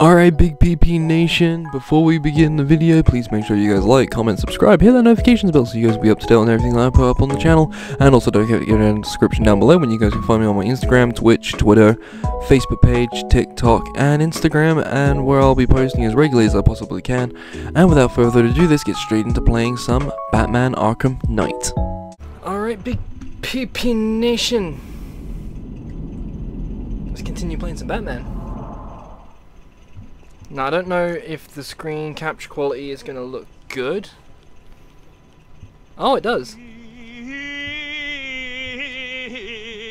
Alright, Big PP Nation, before we begin the video, please make sure you guys like, comment, subscribe, hit that notifications bell so you guys will be up to date on everything that I put up on the channel, and also don't forget to get in the description down below when you guys can find me on my Instagram, Twitch, Twitter, Facebook page, TikTok, and Instagram, and where I'll be posting as regularly as I possibly can. And without further ado, let's get straight into playing some Batman Arkham Knight. Alright, Big PP Nation, let's continue playing some Batman. Now, I don't know if the screen capture quality is going to look good. Oh, it does.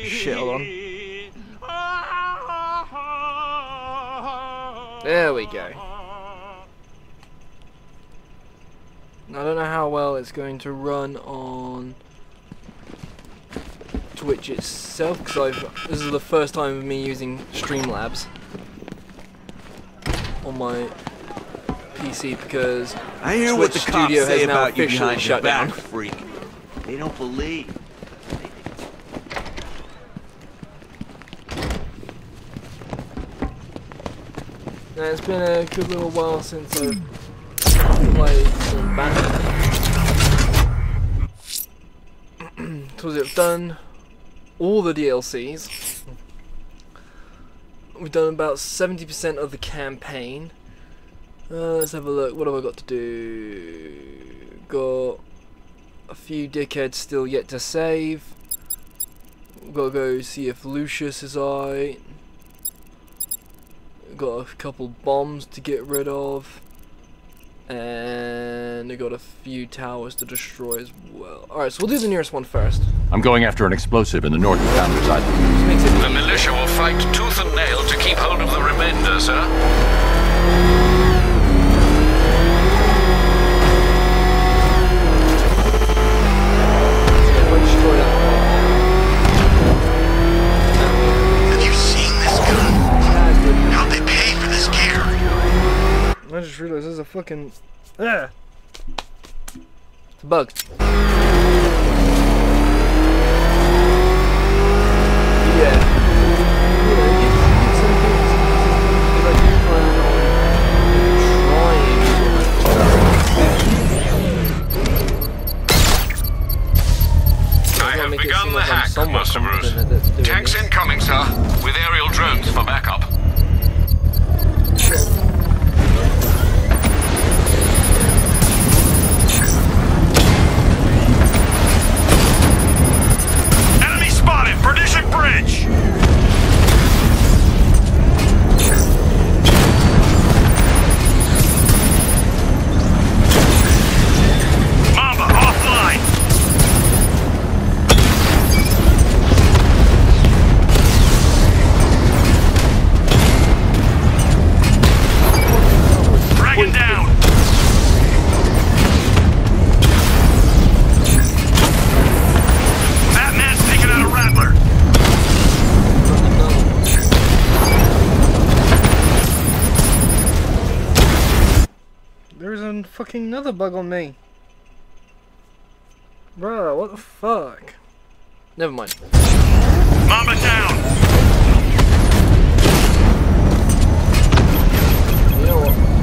Shit, hold on. There we go. I don't know how well it's going to run on Twitch itself, because this is the first time of me using Streamlabs on my PC because I hear Twitch what the Studio cops say has now about you officially behind shut down. freak. They don't believe. Now, it's been a good little while since I've played some Batman. Because we've done all the DLCs. We've done about 70% of the campaign. Uh, let's have a look. What have I got to do? Got a few dickheads still yet to save. Got to go see if Lucius is alright. Got a couple bombs to get rid of. And I got a few towers to destroy as well. Alright, so we'll do the nearest one first. I'm going after an explosive in the north of Founders Island. Which makes it The militia will fight tooth and nail to keep hold of the remainder, sir. Just realized there's a fucking. Ah! It's a bug. Yeah. You know, you- you- some things- if I do plan on trying I have begun the hack, somewhat Master Bruce. competent at doing Tanks incoming, sir, with aerial drones for backup. Spotted! Perdition Bridge! Fucking another bug on me. Bruh, what the fuck? Never mind. Mamba down! You know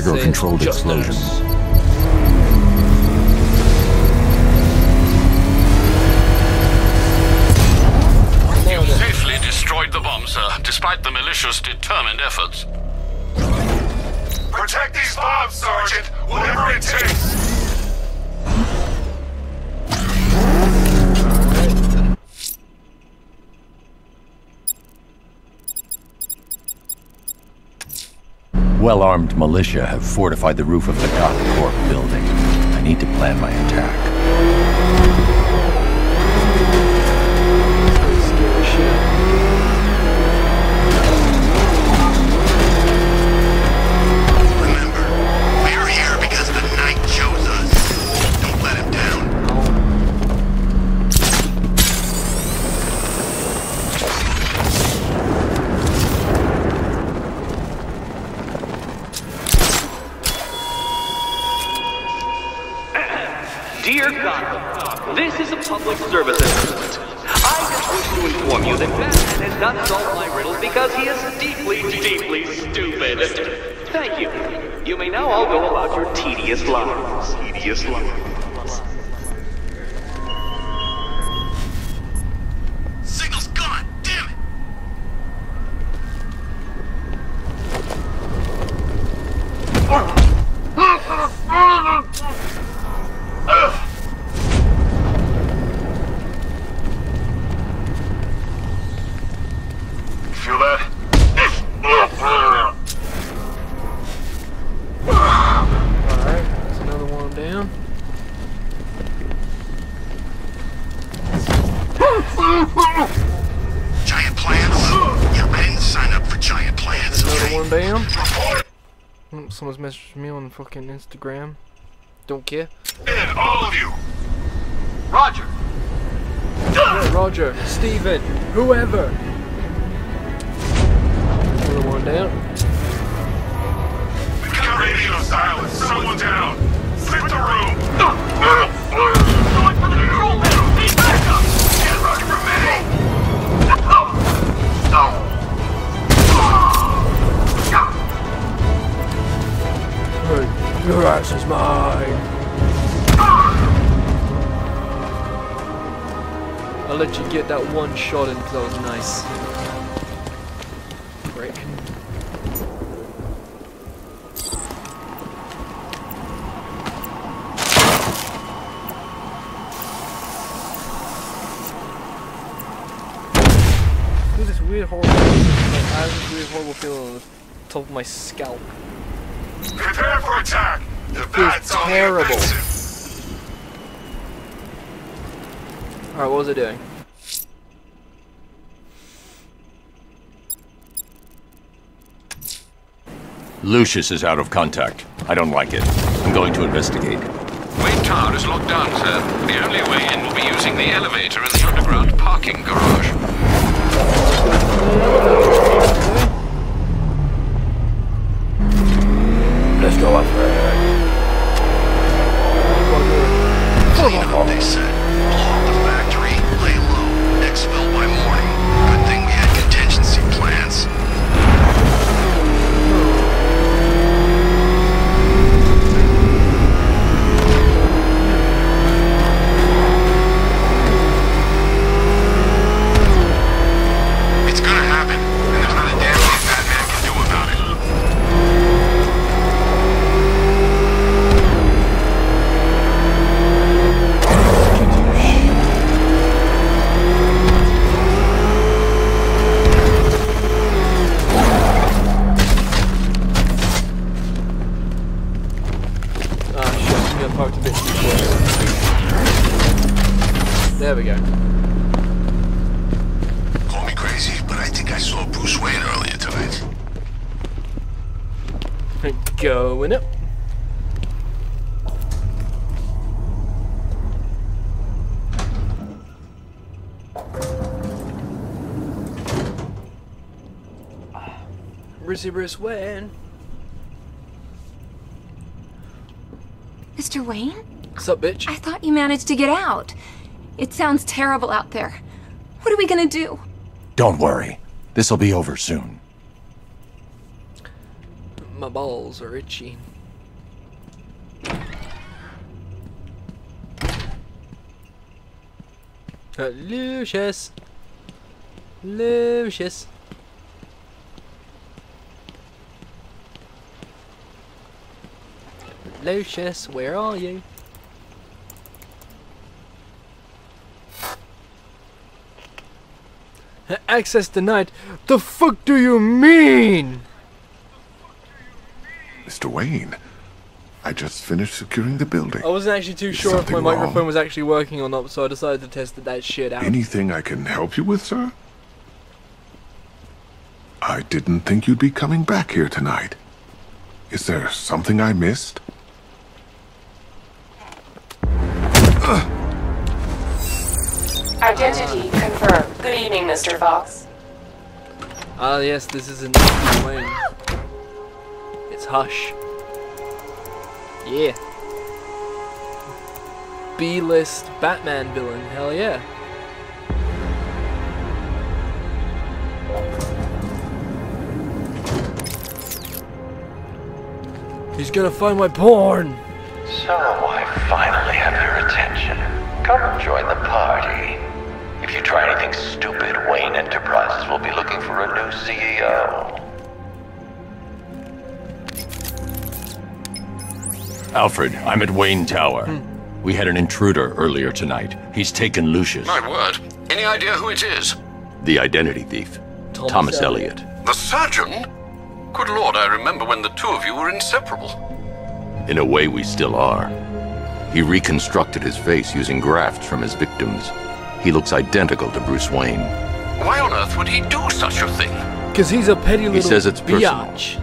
just explosion. Militia have fortified the roof of the Goth Corp building. I need to plan my attack. Fucking Instagram. Don't care. in, all of you! Roger. Roger, Steven, whoever. Another one down. One shot in because that was nice. Great. There's this weird horrible, like, I have this weird horrible feeling on the top of my scalp. Prepare for attack. The bat's on terrible. Alright, what was it doing? Lucius is out of contact. I don't like it. I'm going to investigate. Wayne Tower is locked down, sir. The only way in will be using the elevator in the underground parking garage. Let's go up there. Clean up, they said. There we go. Call me crazy, but I think I saw Bruce Wayne earlier tonight. Going up. Brucey Bruce Wayne. Mr. Wayne? What's up, bitch? I thought you managed to get out. It sounds terrible out there. What are we gonna do? Don't worry. This'll be over soon. My balls are itchy. Uh, Lucius. Lucius. Lucius, where are you? Access denied. The fuck do you mean? Mr. Wayne, I just finished securing the building. I wasn't actually too Is sure if my something microphone was actually working or not, so I decided to test that shit out. Anything I can help you with, sir? I didn't think you'd be coming back here tonight. Is there something I missed? Identity confirmed. Good evening, Mr. Fox. Ah, yes, this isn't Bruce Wayne. It's Hush. Yeah. B-list Batman villain, hell yeah. He's gonna find my porn! So I finally have your attention. Come join the party. If you try anything stupid, Wayne Enterprises will be looking for a new CEO. Alfred, I'm at Wayne Tower. Hmm. We had an intruder earlier tonight. He's taken Lucius, My word. Any idea who it is? the identity thief. Thomas Thomas Elliot. Elliot. The surgeon? Good lord, I remember when the two of you were inseparable. In a way, we still are. He reconstructed his face using grafts from his victims. He looks identical to Bruce Wayne. Why on earth would he do such a thing? Cause he's a petty little says it's personal. biatch.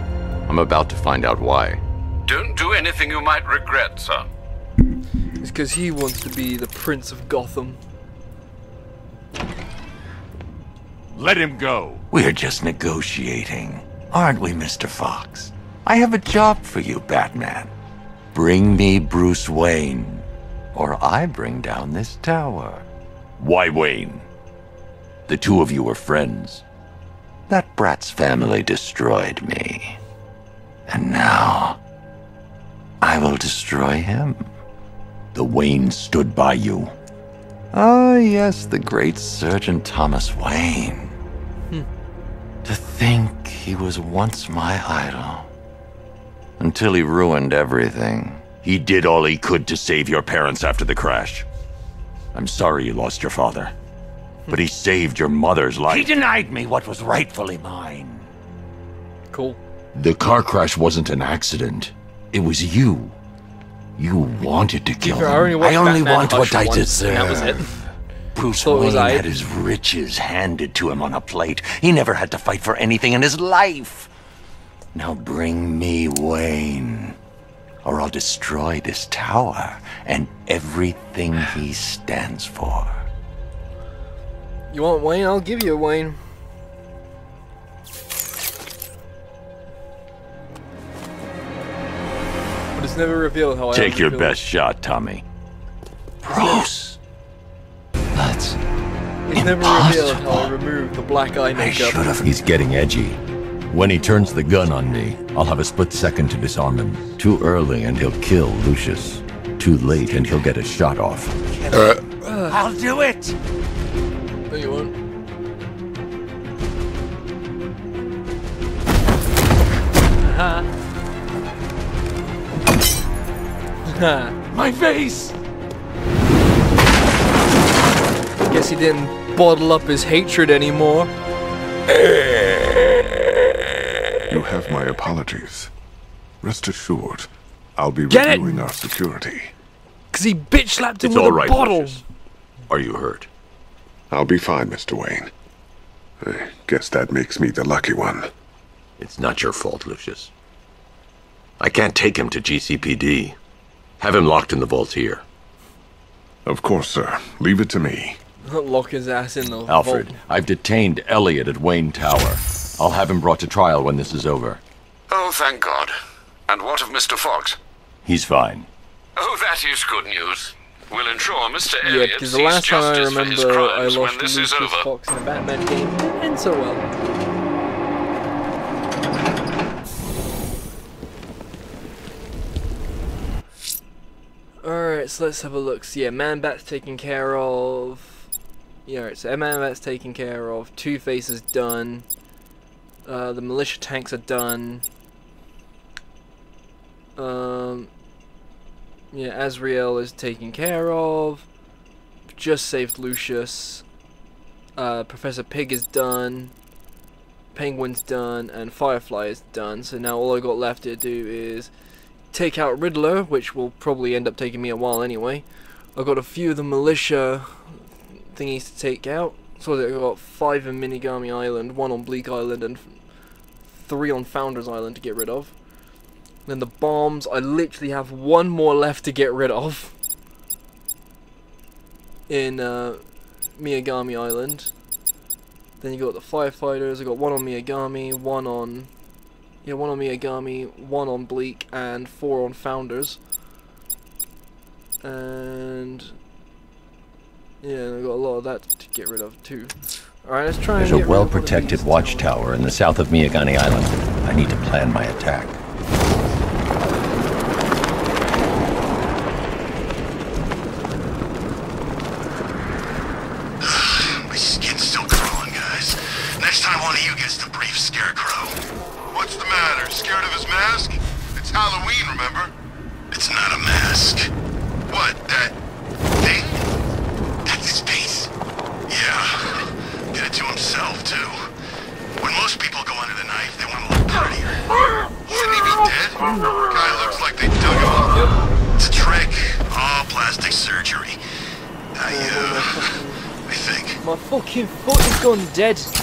I'm about to find out why. Don't do anything you might regret, sir. It's cause he wants to be the Prince of Gotham. Let him go. We're just negotiating, aren't we, Mr. Fox? I have a job for you, Batman. Bring me Bruce Wayne, or I bring down this tower. Why Wayne? The two of you were friends. That brat's family destroyed me. And now, I will destroy him. The Wayne stood by you. Ah, yes, the great Surgeon Thomas Wayne. To think he was once my idol. Until he ruined everything. He did all he could to save your parents after the crash. I'm sorry you lost your father. But he saved your mother's life. He denied me what was rightfully mine. Cool. The car crash wasn't an accident. It was you. You wanted to kill fair, I only I only want what I once, deserve. and that was it. Bruce Thought it Wayne had his riches handed to him on a plate. He never had to fight for anything in his life. Now bring me Wayne, or I'll destroy this tower and everything he stands for. You want Wayne? I'll give you Wayne. But it's never revealed how I Take your feel. best shot, Tommy. Bruce! That's It's never revealed how I removed the black eye I makeup. should have. He's getting edgy. When he turns the gun on me, I'll have a split second to disarm him. Too early and he'll kill Lucius. Too late and he'll get his shot off. Uh. I'll do it! No, you won't. Ha. Ha. My face! Guess he didn't bottle up his hatred anymore. You have my apologies. Rest assured, I'll be Get it! reviewing our security. Cause he bitch slapped him It's with all a right, bottle. Lucius. Are you hurt? I'll be fine, Mr. Wayne. I guess that makes me the lucky one. It's not your fault, Lucius. I can't take him to GCPD. Have him locked in the vault here. Of course, sir. Leave it to me. Lock his ass in the Alfred, vault. I've detained Elliot at Wayne Tower. I'll have him brought to trial when this is over. Oh, thank God. And what of Mr. Fox? He's fine. Oh, that is good news. We'll ensure Mr. Elliot yeah, because the last time I remember I lost when this is over. Fox in a Batman game, and so well. Alright, so let's have a look. So yeah, Man-Bat's taken care of. Yeah, right, so Man-Bat's taken care of. Two-Face is done. Uh, the militia tanks are done. Um, yeah, Azrael is taken care of. Just saved Lucius. Uh, Professor Pig is done. Penguin's done, and Firefly is done. So now all I got left to do is take out Riddler, which will probably end up taking me a while anyway. I've got a few of the militia thingies to take out. So I've got five in Miagani Island, one on Bleak Island, and three on Founders Island to get rid of. Then the bombs, I literally have one more left to get rid of. In uh, Miagani Island. Then you got the firefighters. I got one on Miagani, one on yeah, one on Miagani, one on Bleak, and four on Founders. And yeah, I got a lot of that to get rid of too. All right, let's try. There's and a get rid of one of well-protected watchtower in the south of Miagani Island. I need to plan my attack. Dead.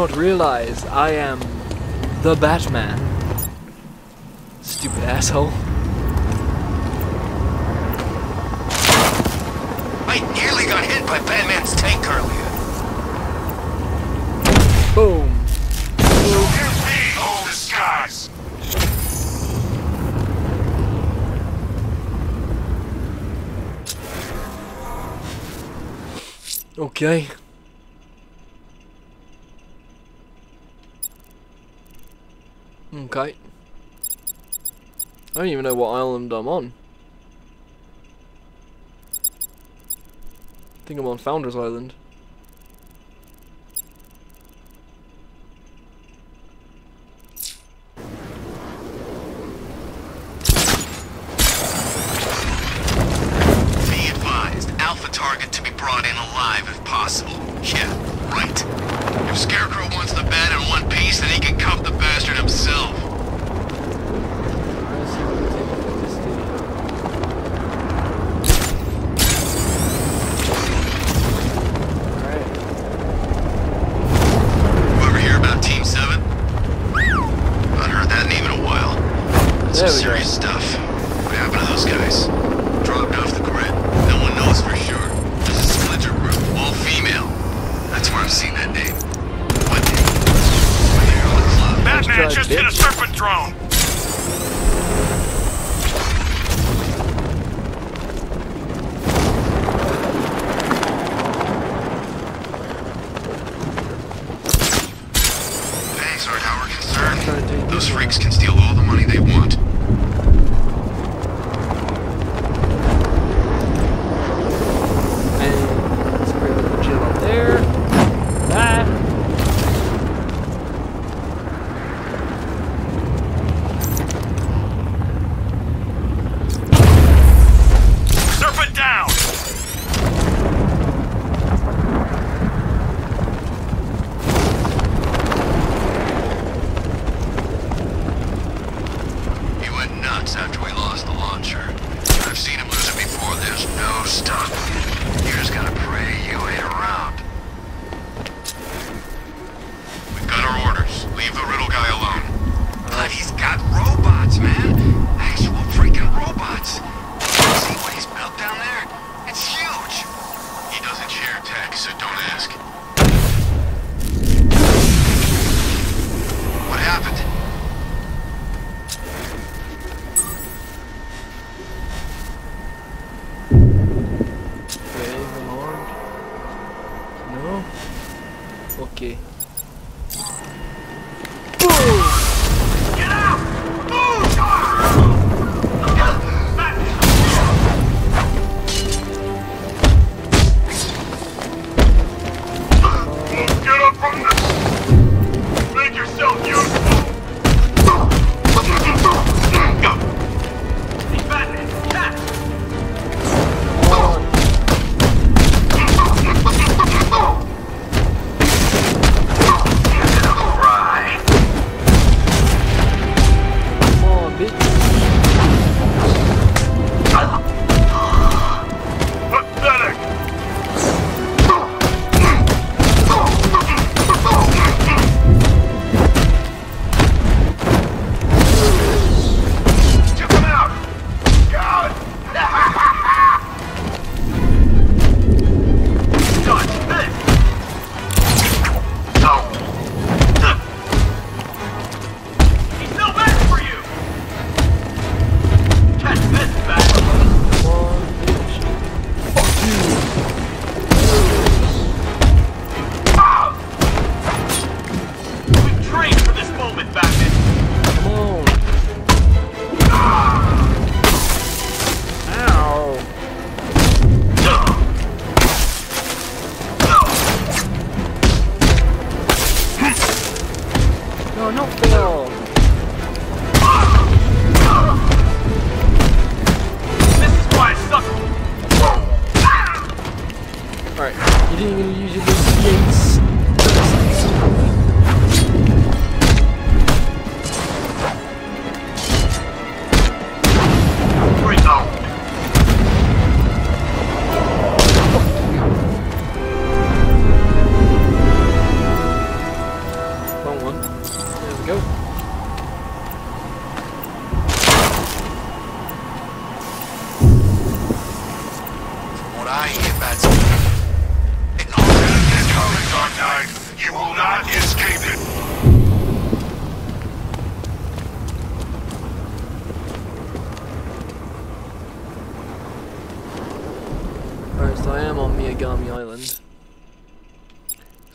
not realize I am the Batman. Stupid asshole. I nearly got hit by Batman's tank earlier. Boom. Disguise. Okay. know what island I'm on. I think I'm on Founders Island.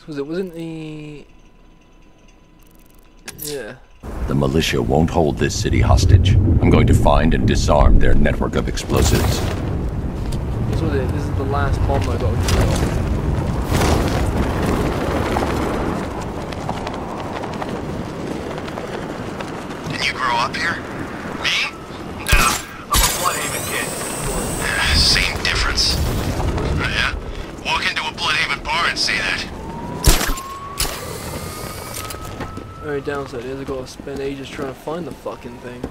because it wasn't the... Yeah. The militia won't hold this city hostage. I'm going to find and disarm their network of explosives. This was it. This is the last bomb I got to spent ages trying to find the fucking thing.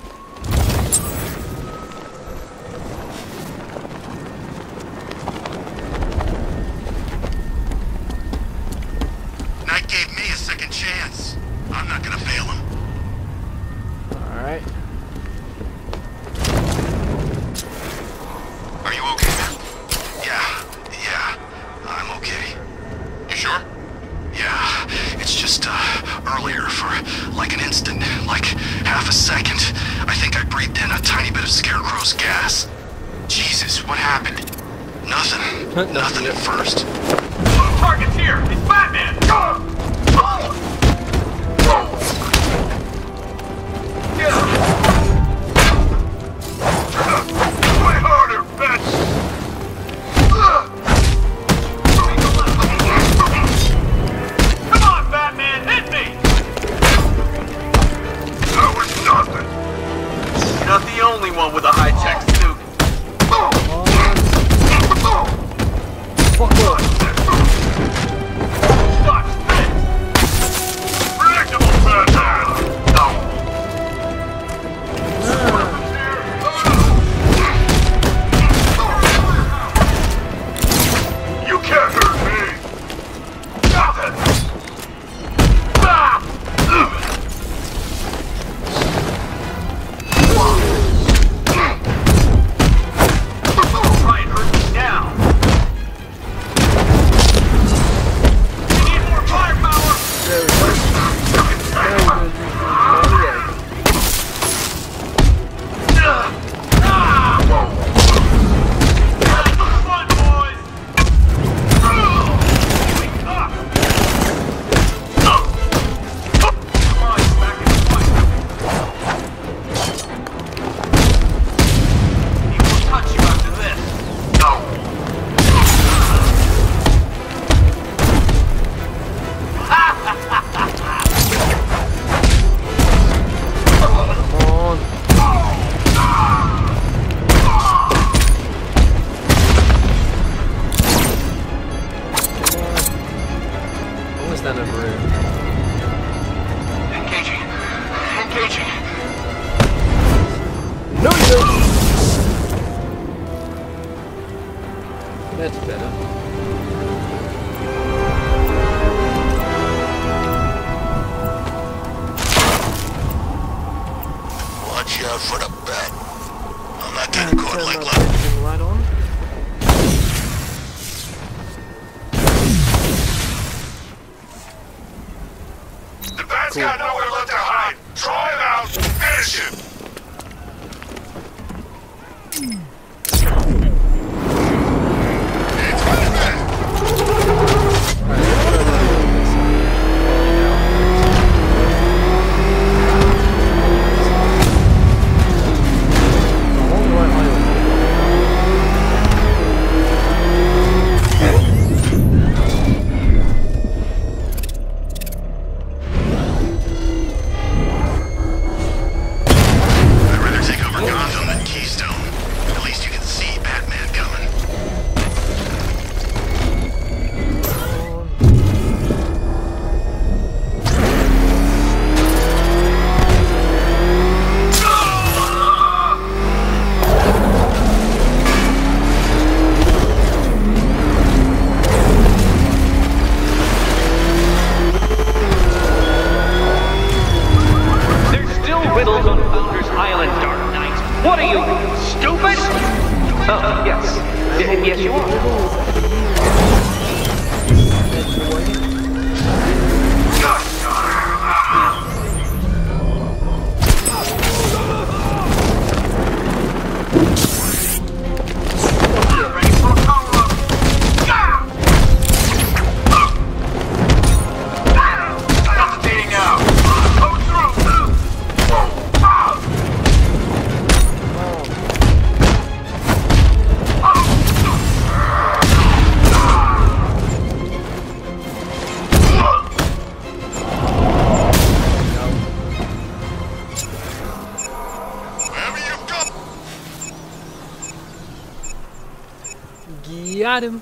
got him.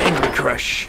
Angry Crush.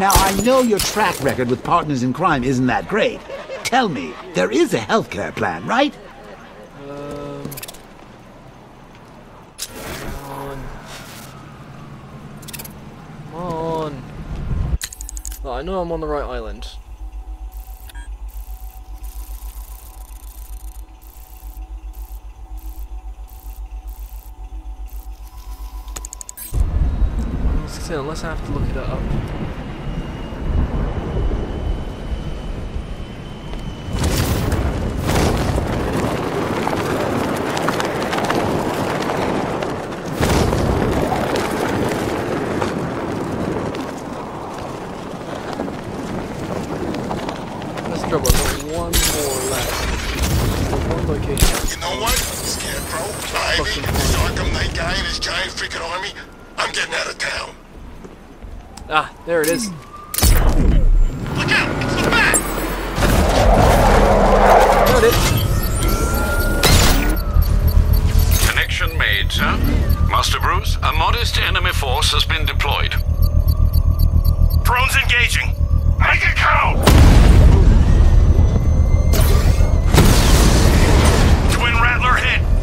Now, I know your track record with partners in crime isn't that great. Tell me, there is a healthcare plan, right? Um, I know I'm on the right island. Let's unless I have to look it up. force has been deployed. Drones engaging. Make it count! Twin Rattler hit.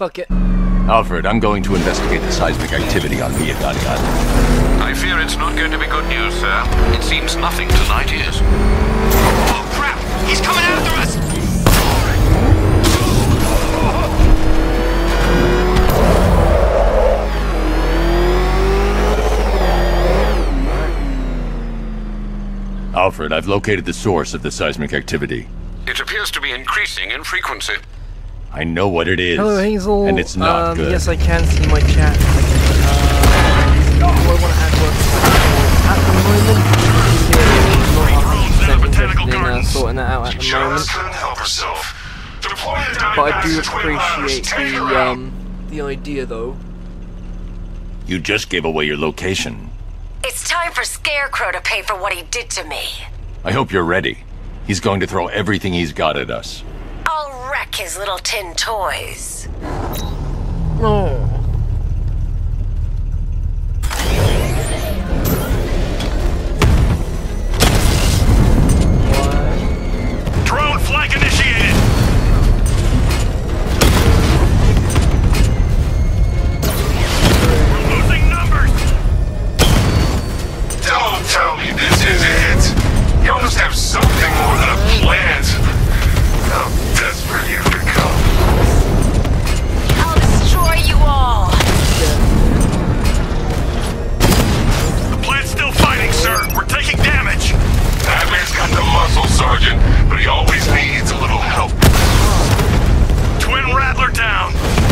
Fuck it. Alfred, I'm going to investigate the seismic activity on Miagani Island. I fear it's not going to be good news, sir. It seems nothing tonight is. Oh crap! He's coming after us! Alfred, I've located the source of the seismic activity. It appears to be increasing in frequency. I know what it is. Hello, Hazel. And it's not um, good. Yes, I can see my chat. Uh, do I want to add work at the moment? Yeah, I'm not 100% interested in uh, sorting that out at the moment. Couldn't help herself. But I do Diamondbacks in 20 miles. appreciate the um the idea though. You just gave away your location. It's time for Scarecrow to pay for what he did to me. I hope you're ready. He's going to throw everything he's got at us. Wreck his little tin toys. Oh. Drone flank initiated! We're losing numbers! Don't tell me this is it! You must have something more than a plant! Sergeant, but he always needs a little help. Twin Rattler down!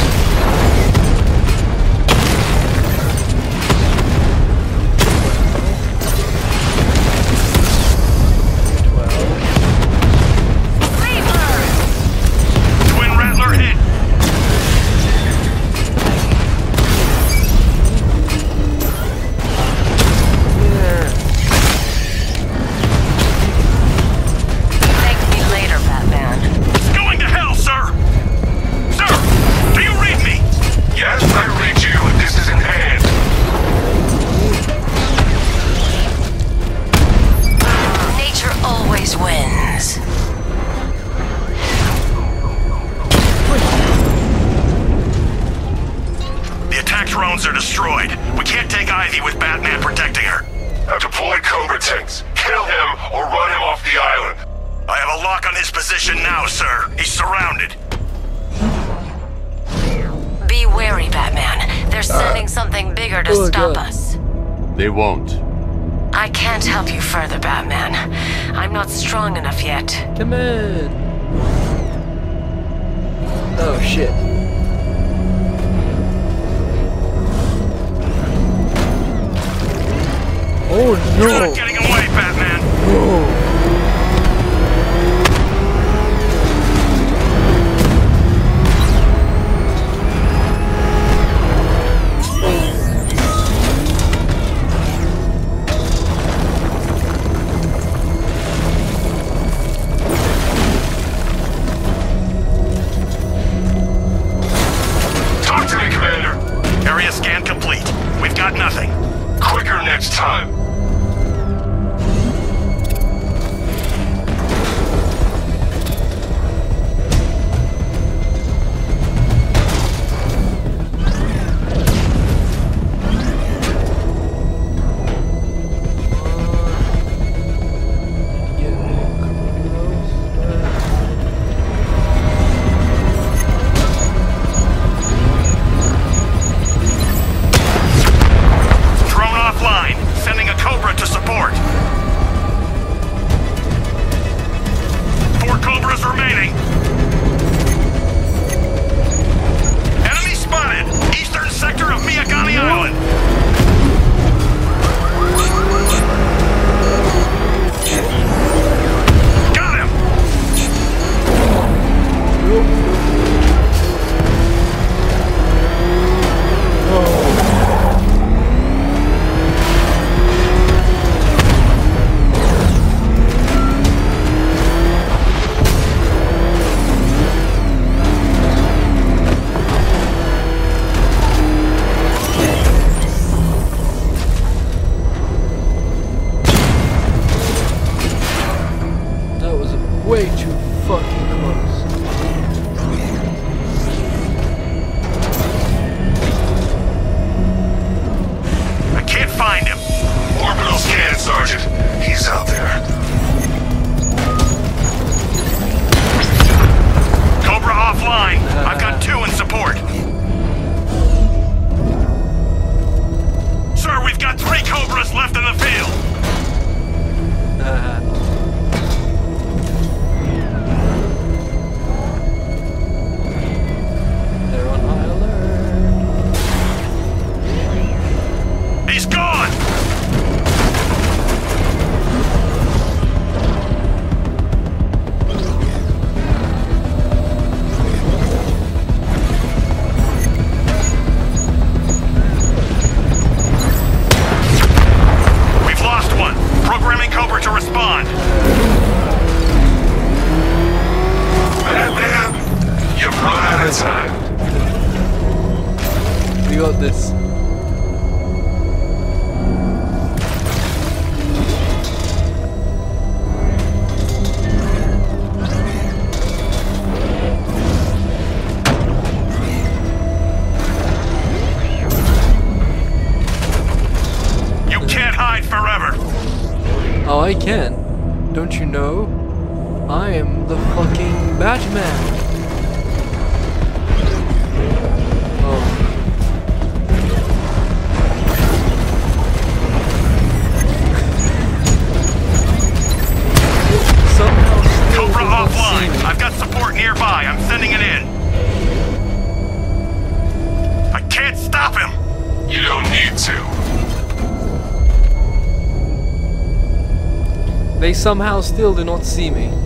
somehow still do not see me.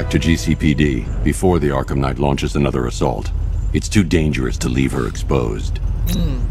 back to GCPD before the Arkham Knight launches another assault. It's too dangerous to leave her exposed. Mm.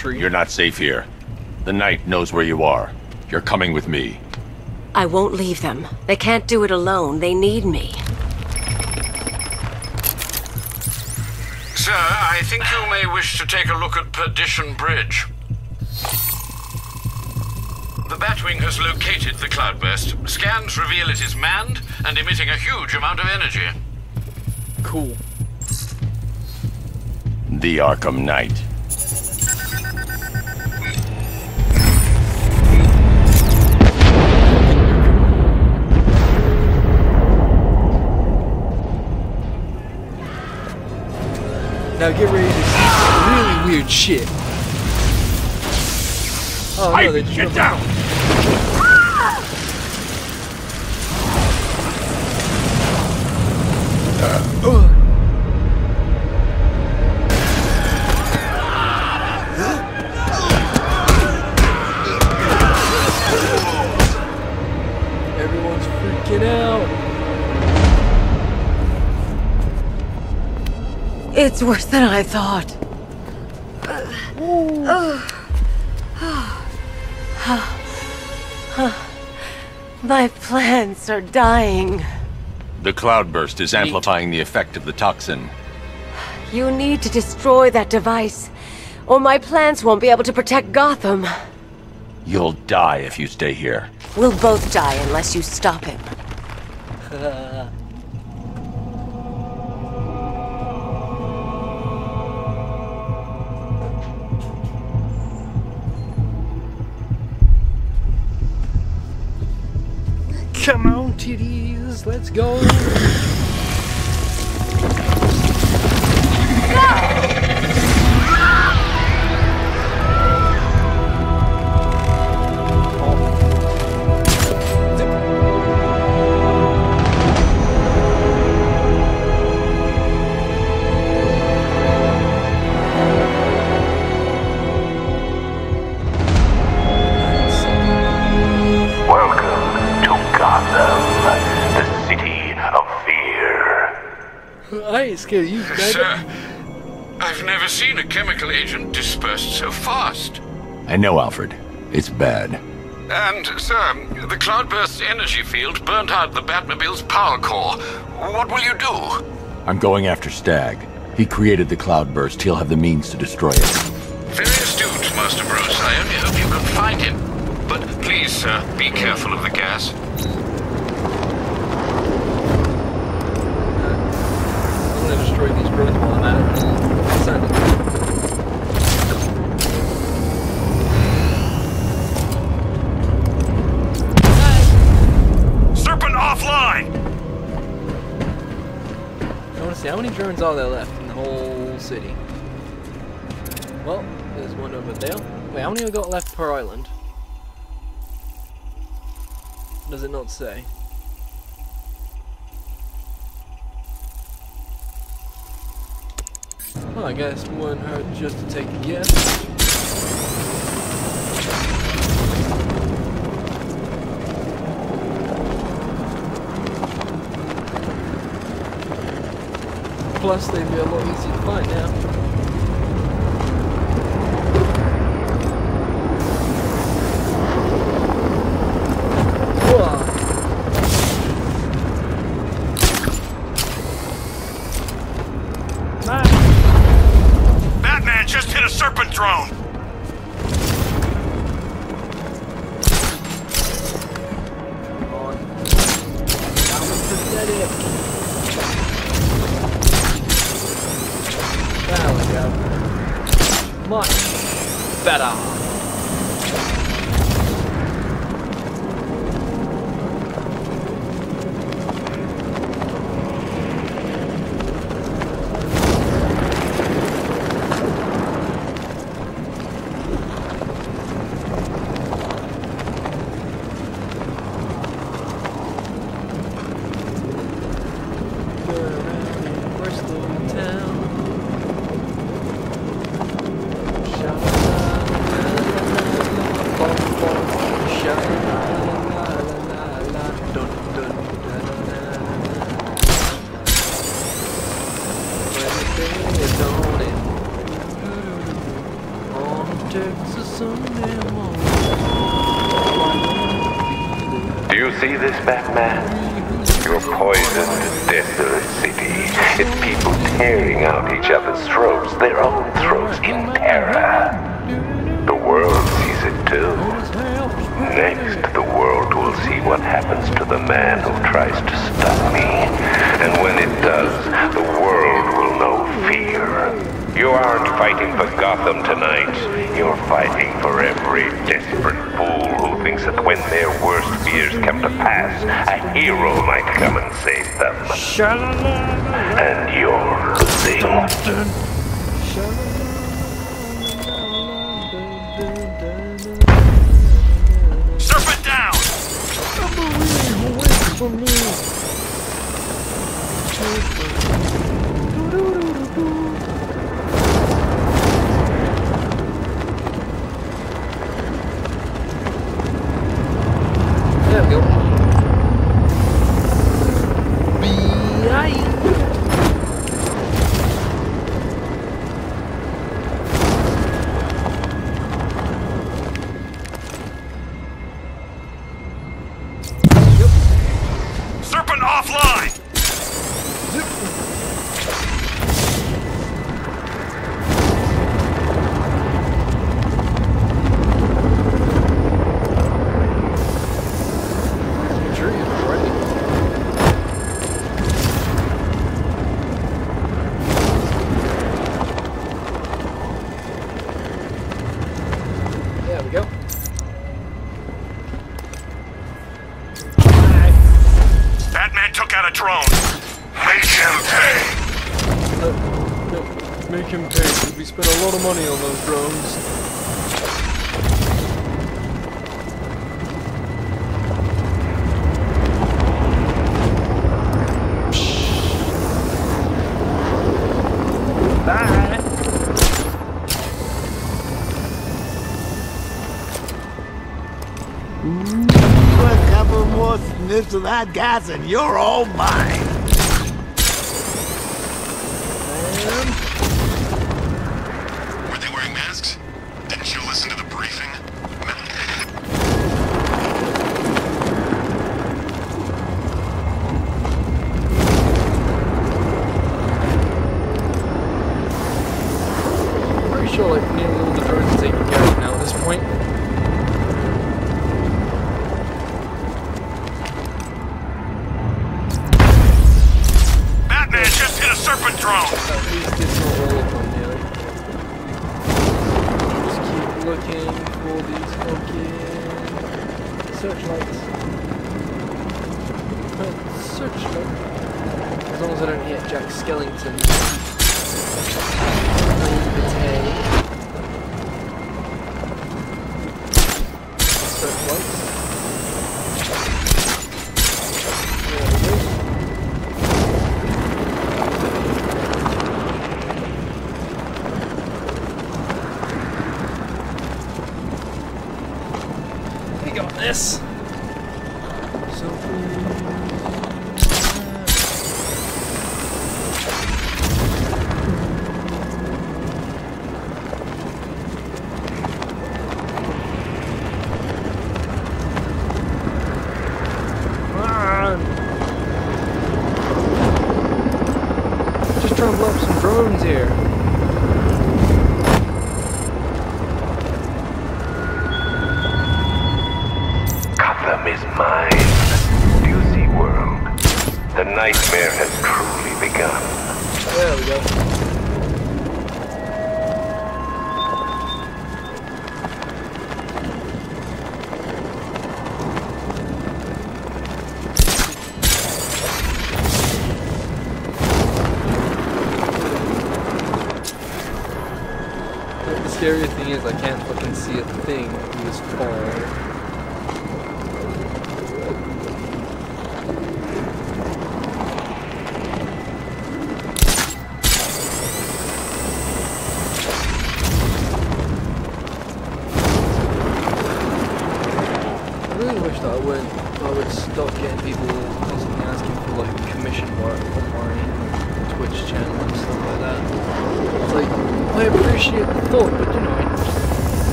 Tree. You're not safe here. The Knight knows where you are. You're coming with me. I won't leave them. They can't do it alone. They need me. Sir, I think you may wish to take a look at Perdition Bridge. The Batwing has located the cloudburst. Scans reveal it is manned and emitting a huge amount of energy. Cool. The Arkham Knight. Now get ready to see some really weird shit. Oh no, they get down! It's worse than I thought. My plants are dying. The cloudburst is amplifying the effect of the toxin. You need to destroy that device, or my plants won't be able to protect Gotham. You'll die if you stay here. We'll both die unless you stop him. let's go. I know, Alfred. It's bad. And, sir, the cloudburst's energy field burnt out the Batmobile's power core. What will you do? I'm going after Stagg. He created the cloudburst. He'll have the means to destroy it. Very astute, Master Bruce. I only hope you can find him. But please, sir, be careful of the gas. Drones are there left in the whole city. Well, there's one over there. Wait, how many we got left per island? Does it not say? Well, I guess wouldn't hurt just to take a guess. Plus, they'd be a lot easier to find now. make him pay, because we spent a lot of money on those drones. Ooh, a couple more sniffs of that gas and you're all mine.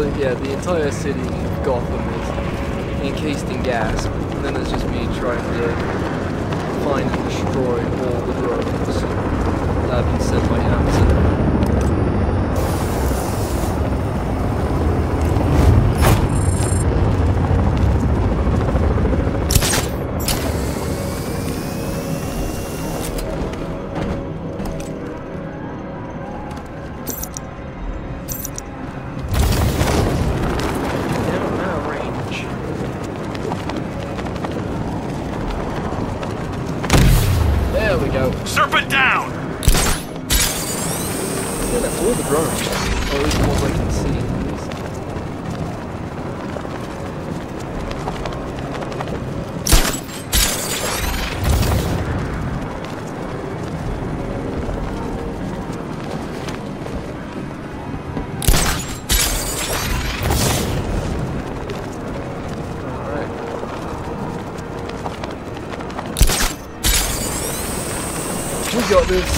Like, yeah, the entire city of Gotham is encased in gas, and then there's just me trying to find and destroy all the drones that have been sent by Amazon. Got this.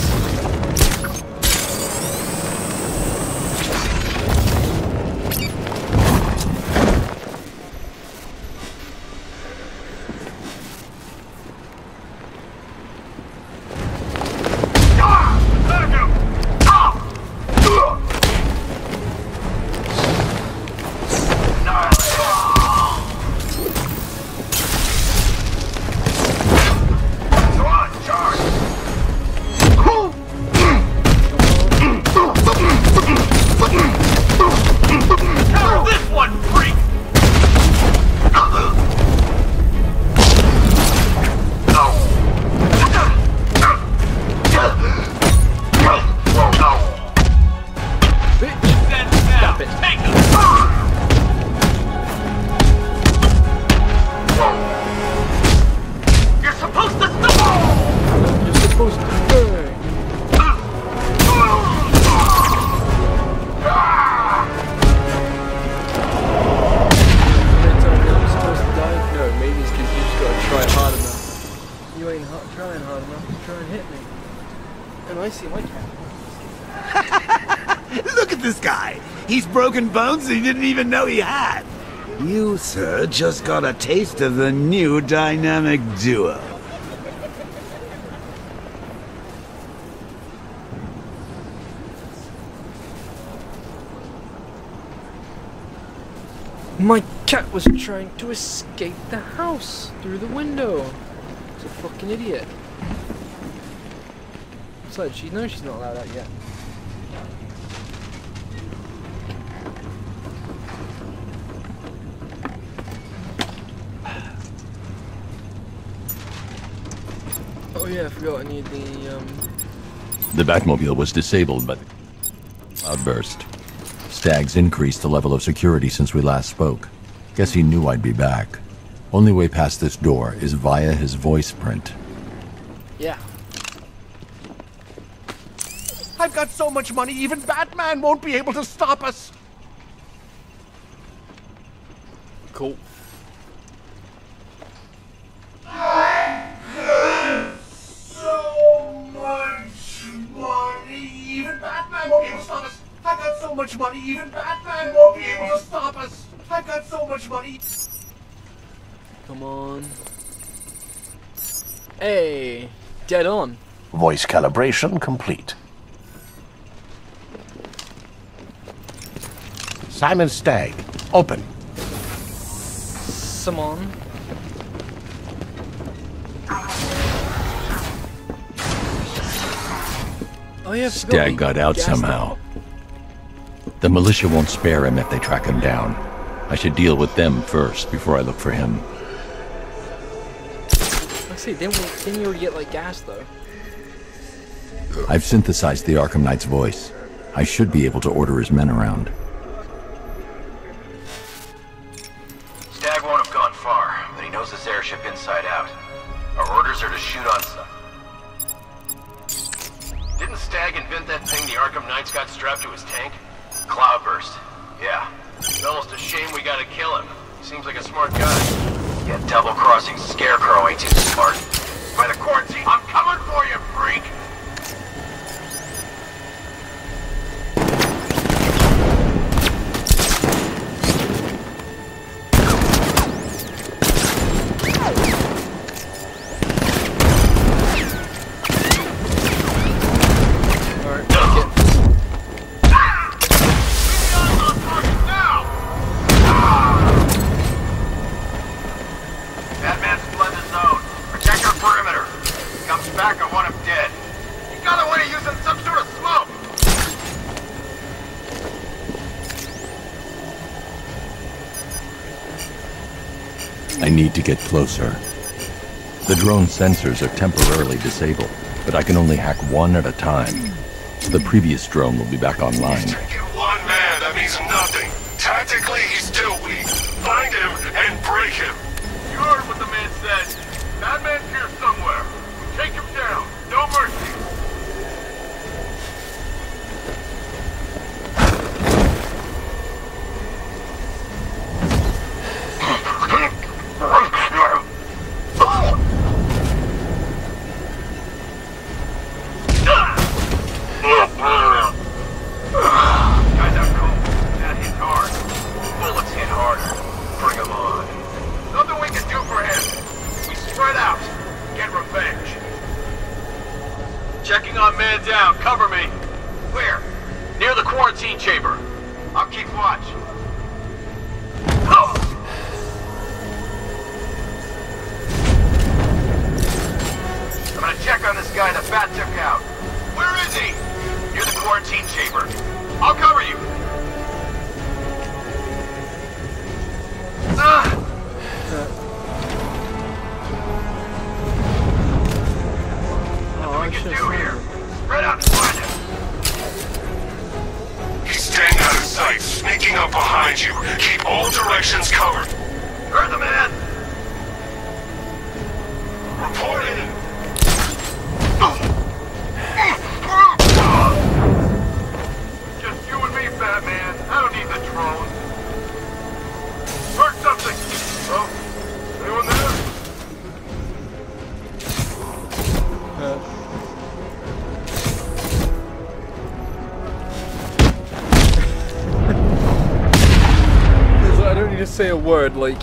Broken bones he didn't even know he had. You, sir, just got a taste of the new dynamic duo. My cat was trying to escape the house through the window. It's a fucking idiot. Besides, she knows she's not allowed out yet. Oh yeah, I forgot I need the um The Batmobile was disabled by the outburst. Stagg's increased the level of security since we last spoke. Guess he knew I'd be back. Only way past this door is via his voice print. Yeah. I've got so much money, even Batman won't be able to stop us. So much money, even Batman won't be able to stop us. I've got so much money. Come on. Hey, dead on. Voice calibration complete. Simon Stagg, open. Simon. Oh yeah, I Stagg got out gassed somehow. The militia won't spare him if they track him down. I should deal with them first before I look for him. Let's see, we, didn't you get like gas though? I've synthesized the Arkham Knight's voice. I should be able to order his men around. Closer. The drone sensors are temporarily disabled, but I can only hack one at a time. The previous drone will be back online. I don't need to say a word, like...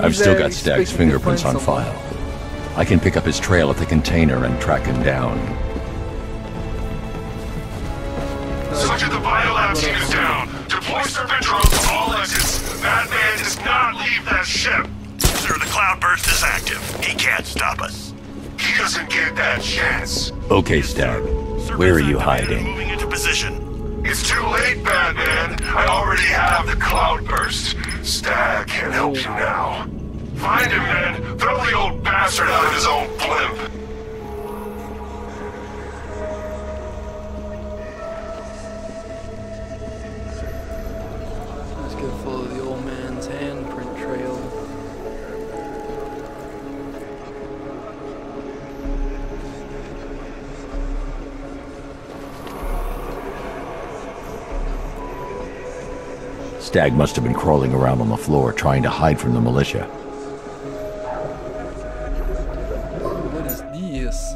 I've still got Stagg's expecting me to fingerprints on someone. file. I can pick up his trail at the container and track him down. Sergeant, the biolab team is down. Deploy serpent drones to all exits. Batman does not leave that ship. Sir, the cloudburst is active. He can't stop us. He doesn't get that chance. Okay, Stag. Where are you hiding? Moving into position. It's too late, Batman. I already have the cloudburst. Stagg can't help you now. Find him, man. Throw the old bastard out of his own blimp. Stagg must have been crawling around on the floor trying to hide from the militia. What is this?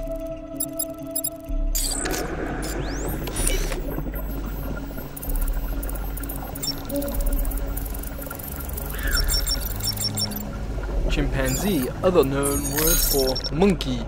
Chimpanzee, other known word for monkey.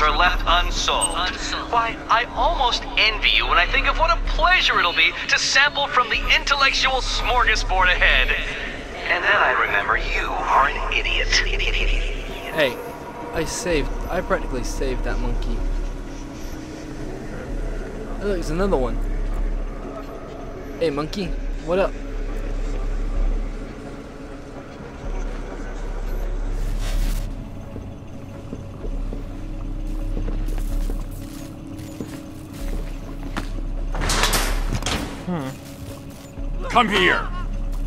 Of are left unsolved. Why, I almost envy you when I think of what a pleasure it'll be to sample from the intellectual smorgasbord ahead. And then I remember you are an idiot. Hey, I saved. I practically saved that monkey. Oh, look, there's another one. Hey, monkey, what up? Come here!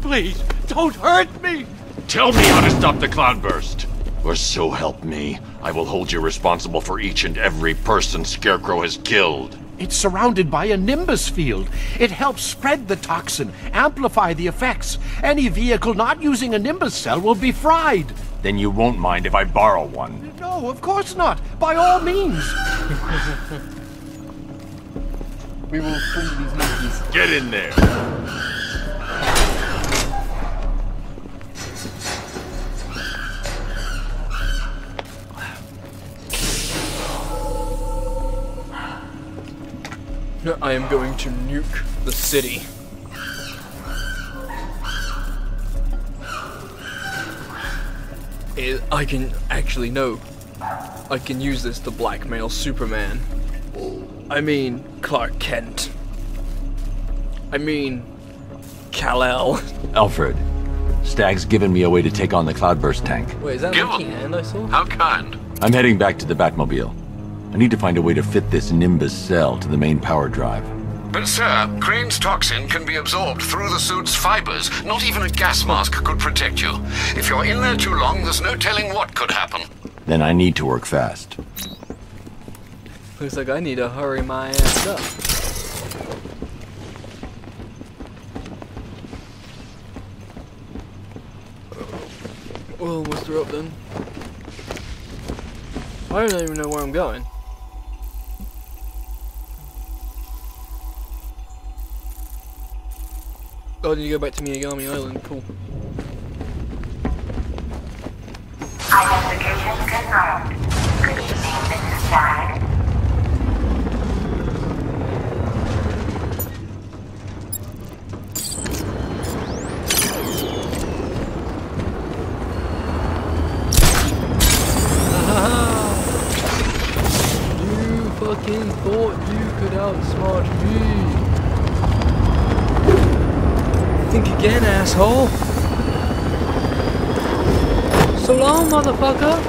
Please, don't hurt me! Tell me how to stop the cloudburst! Or so help me, I will hold you responsible for each and every person Scarecrow has killed. It's surrounded by a nimbus field. It helps spread the toxin, amplify the effects. Any vehicle not using a nimbus cell will be fried. Then you won't mind if I borrow one. No, of course not. By all means. we will free these monkeys. Get in there. I am going to nuke the city. It, I can actually no. I can use this to blackmail Superman. I mean Clark Kent. I mean Kal-El. Alfred, Stagg's given me a way to take on the Cloudburst tank. Wait, is that Give Monkey him. Hand I saw? How kind. I'm heading back to the Batmobile. I need to find a way to fit this Nimbus cell to the main power drive. But, sir, Crane's toxin can be absorbed through the suit's fibers. Not even a gas mask could protect you. If you're in there too long, there's no telling what could happen. Then I need to work fast. Looks like I need to hurry my ass up. Well, almost through up then. I don't even know where I'm going. Oh, I you go back to Miagani Island. Cool. Identification confirmed. Good evening. You fucking thought you could outsmart me. Think again, asshole. So long, motherfucker.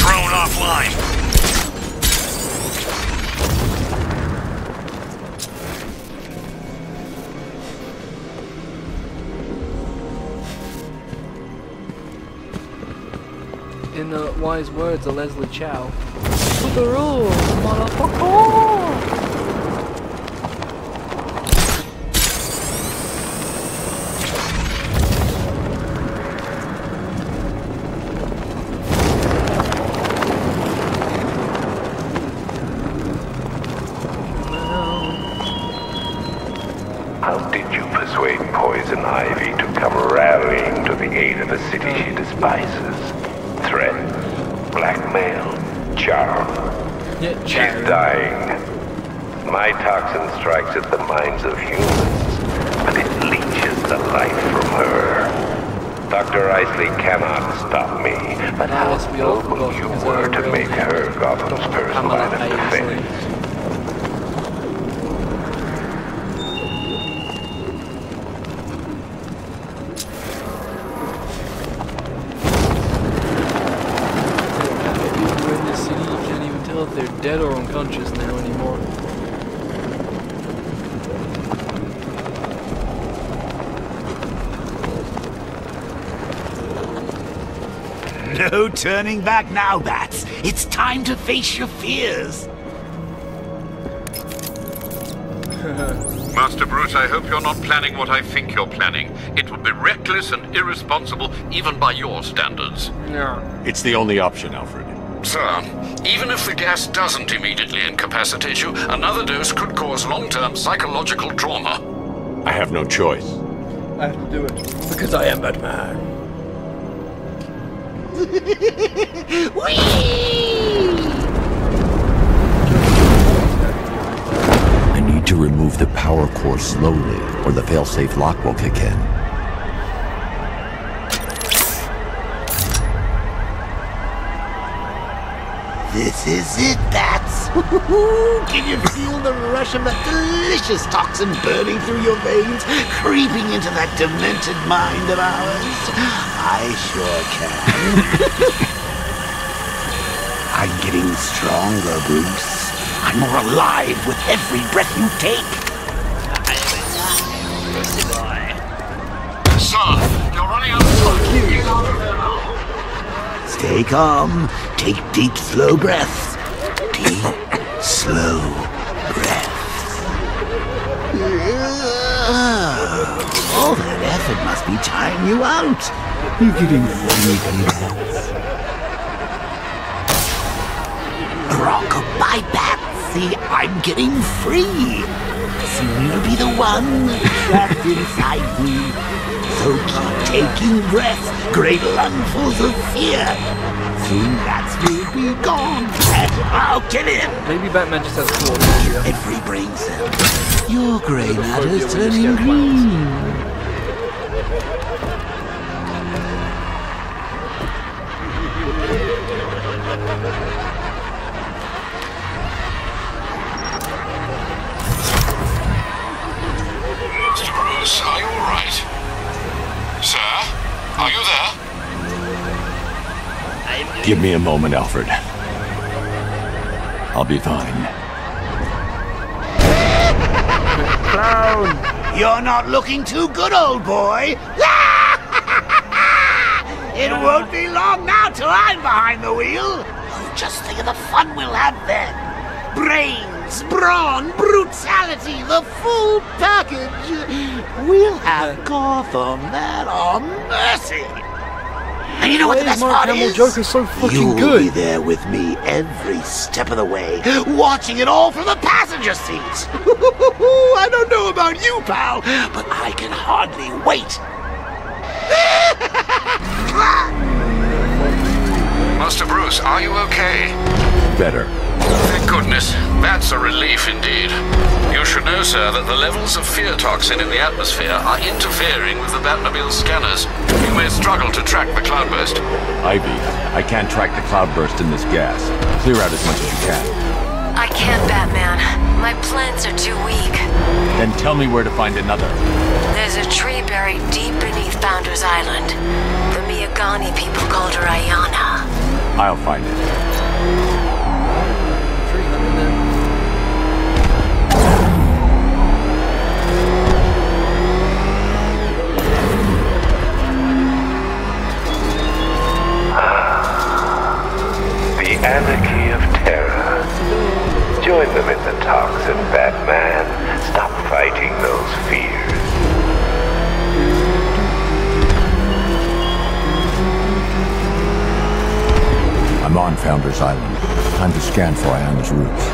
Thrown offline. In the wise words of Leslie Chow. To the rules, motherfucker! Turning back now, Bats. It's time to face your fears. Master Bruce, I hope you're not planning what I think you're planning. It would be reckless and irresponsible, even by your standards. Yeah. It's the only option, Alfred. Sir, even if the gas doesn't immediately incapacitate you, another dose could cause long-term psychological trauma. I have no choice. I have to do it. Because I am Batman. I need to remove the power core slowly, or the failsafe lock will kick in. This is it, Bats! Can you feel the rush of that delicious toxin burning through your veins, creeping into that demented mind of ours? I sure can. I'm getting stronger, Bruce. I'm more alive with every breath you take. Sir, you're running out of time. Get out of there now. Stay calm. Take deep, slow breaths. Deep, slow breaths. All that effort must be tiring you out. You're getting sleepy. Rockabye Batsy, I'm getting free. Soon you'll be the one trapped inside me. So keep taking breaths, great lungfuls of fear. Soon Bats will be gone, I'll kill him. Maybe Batman just has claws. Every brain cell. Your grey matter's turning green. Mr. Bruce, are you alright? Sir, are you there? Give me a moment, Alfred. I'll be fine. Clown! You're not looking too good, old boy. it won't be long now till I'm behind the wheel. Oh, just think of the fun we'll have then. Brains, brawn, brutality, the full package. We'll have Gotham at our mercy. And you know what the Why is best Mark part Hamill is? Joker so fucking You'll good? be there with me every step of the way, watching it all from the passenger seat. I don't know about you, pal, but I can hardly wait. Master Bruce, are you okay? Better. Thank goodness. That's a relief indeed. You should know, sir, that the levels of fear toxin in the atmosphere are interfering with the Batmobile's scanners. You may struggle to track the cloudburst. Ivy, I can't track the cloudburst in this gas. Clear out as much as you can. I can't, Batman. My plants are too weak. Then tell me where to find another. There's a tree buried deep beneath Founders Island. The Miagani people called her Ayana. I'll find it. Anarchy of terror. Join them in the talks toxin, Batman. Stop fighting those fears. I'm on Founders Island. Time to scan for Ayana's roots.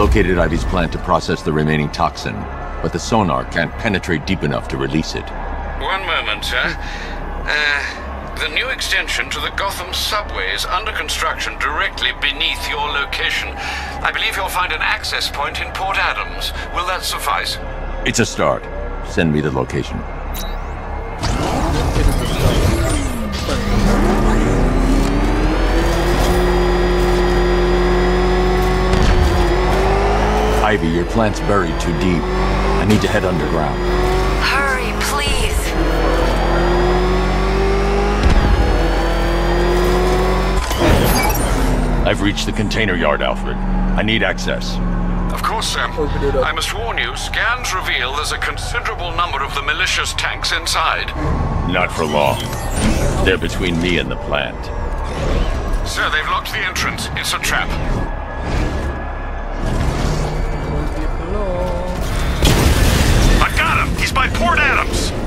Located Ivy's plant to process the remaining toxin, but the sonar can't penetrate deep enough to release it. One moment, sir. Uh, the new extension to the Gotham subway is under construction directly beneath your location. I believe you'll find an access point in Port Adams. Will that suffice? It's a start. Send me the location. Ivy, your plant's buried too deep. I need to head underground. Hurry, please. I've reached the container yard, Alfred. I need access. Of course, sir. I must warn you, scans reveal there's a considerable number of the malicious tanks inside. Not for long. They're between me and the plant. Sir, they've locked the entrance. It's a trap. Port Adams!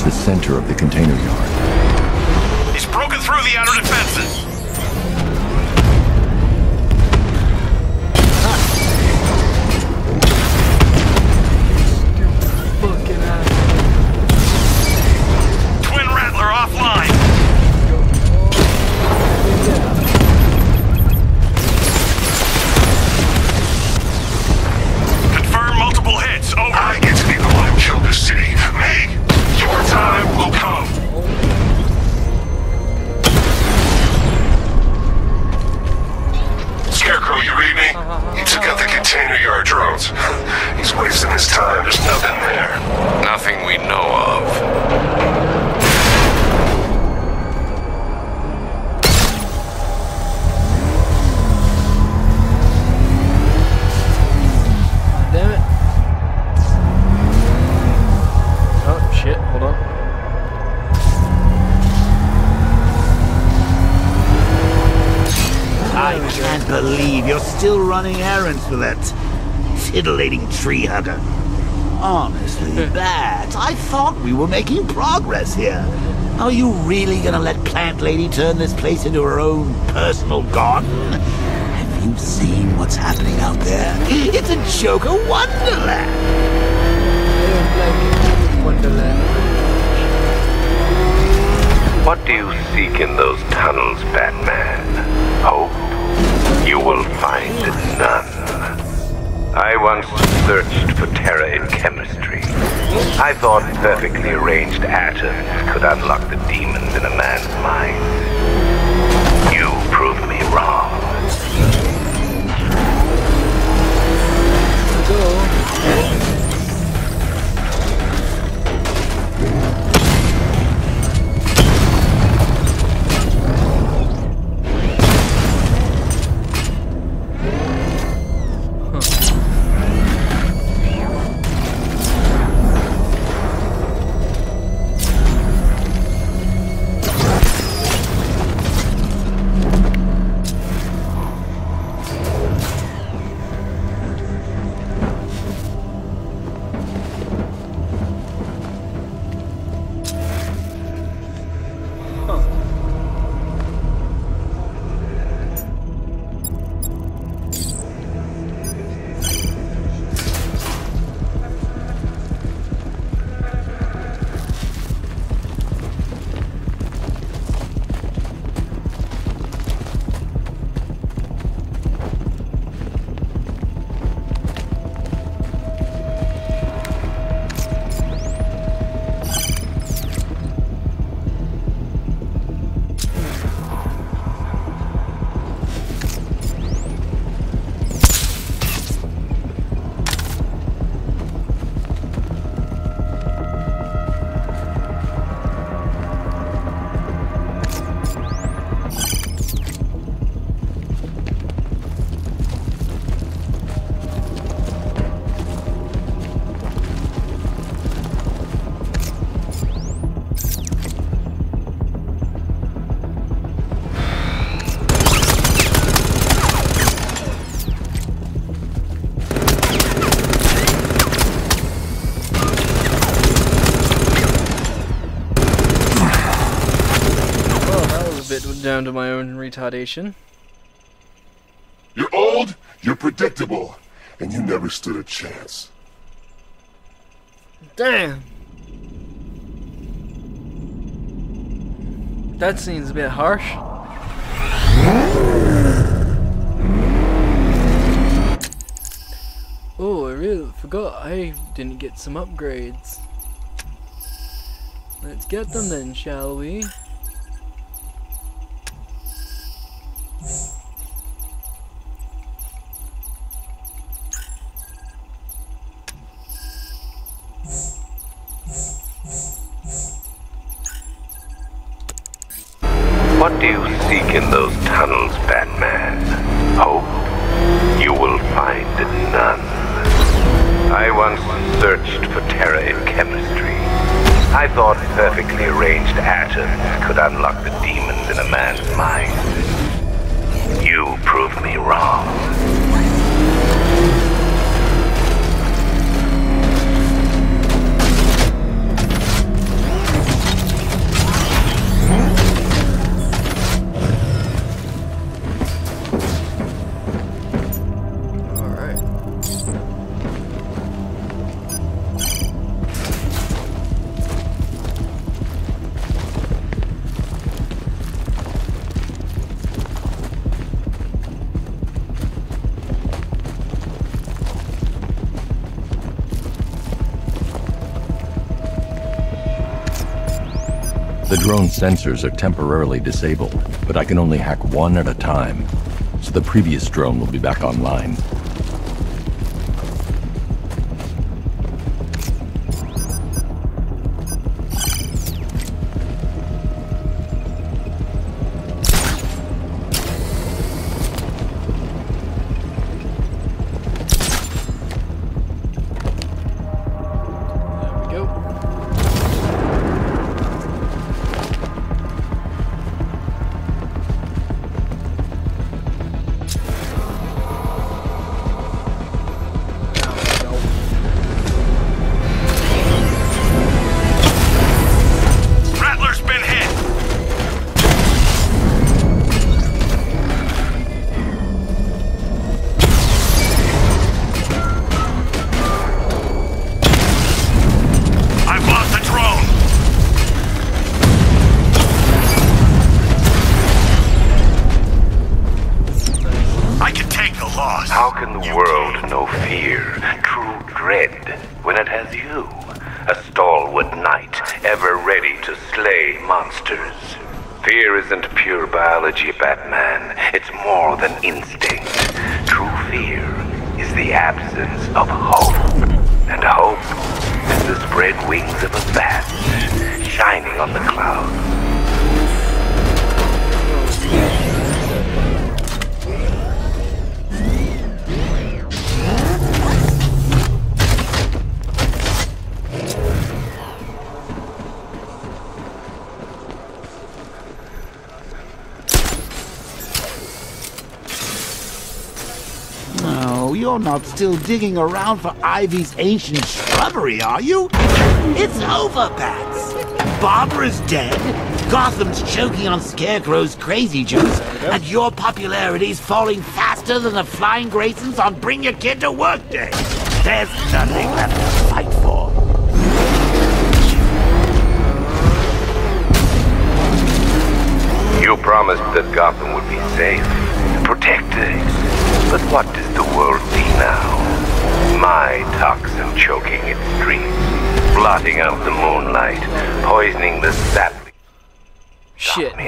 Reach the center of the container tree hugger. Honestly, Bat, I thought we were making progress here. Are you really gonna let Plant Lady turn this place into her own personal garden? Have you seen what's happening out there? It's a Joker Wonderland! What do you seek in those tunnels, Batman? Hope? You will find none. I once searched for terror in chemistry. I thought perfectly arranged atoms could unlock the demons in a man's mind. You proved me wrong. Down to my own retardation. You're old, you're predictable, and you never stood a chance. Damn. That seems a bit harsh. Oh, I really forgot I didn't get some upgrades. Let's get them then, shall we? Drone sensors are temporarily disabled, but I can only hack one at a time. So the previous drone will be back online. Around for Ivy's ancient shrubbery, are you? It's over, Bats. Barbara's dead, Gotham's choking on Scarecrow's crazy juice, and your popularity's falling faster than the Flying Graysons on Bring Your Kid to Work Day. There's nothing left to fight for. You promised that Gotham would be safe, protected. But what does the world see now? My toxin choking its streets, blotting out the moonlight, poisoning the sapling. Shit. And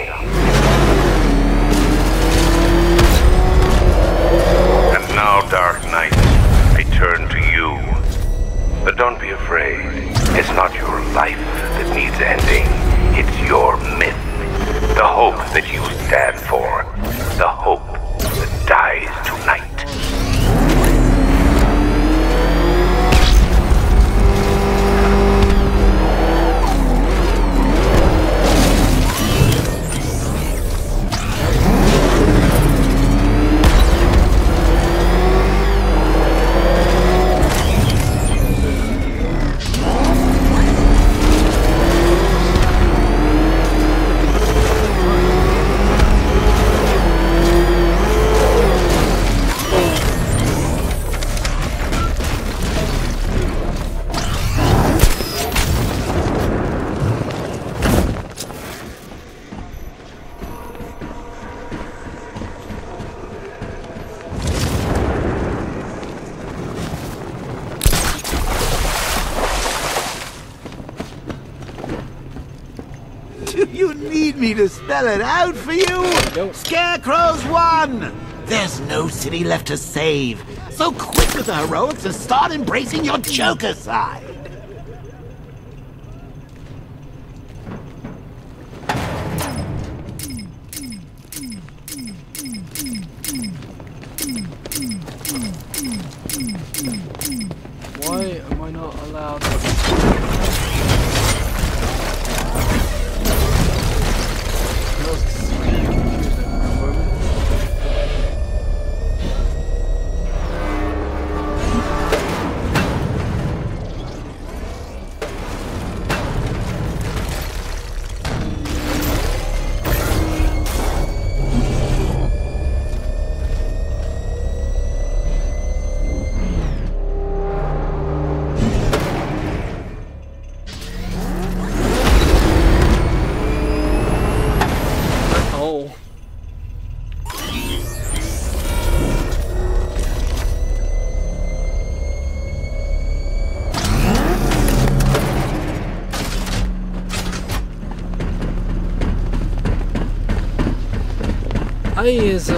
out for you? Scarecrow's won! There's no city left to save. So quit with the heroics and start embracing your Joker side. I is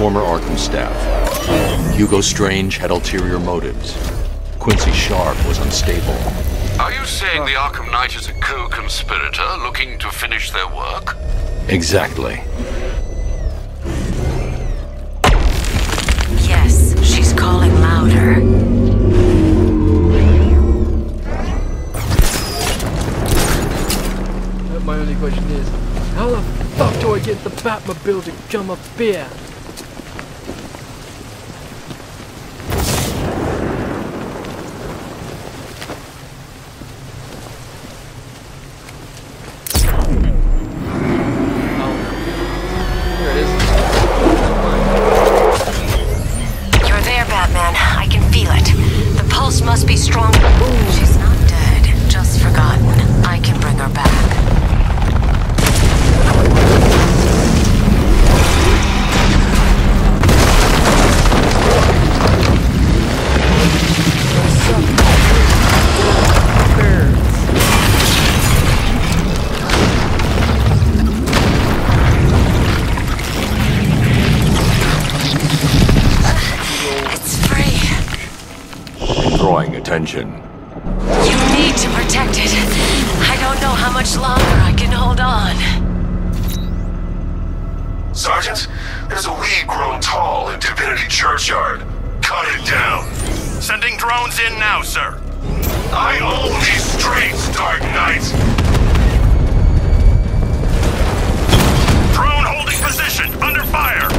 former Arkham staff. Hugo Strange had ulterior motives. Quincy Sharp was unstable. Are you saying the Arkham Knight is a co-conspirator looking to finish their work? Exactly. Yes, she's calling louder. My only question is, how the fuck do I get the Batmobile to come up here? Sending drones in now, sir. I own these streets, Dark Knight. Drone holding position, under fire.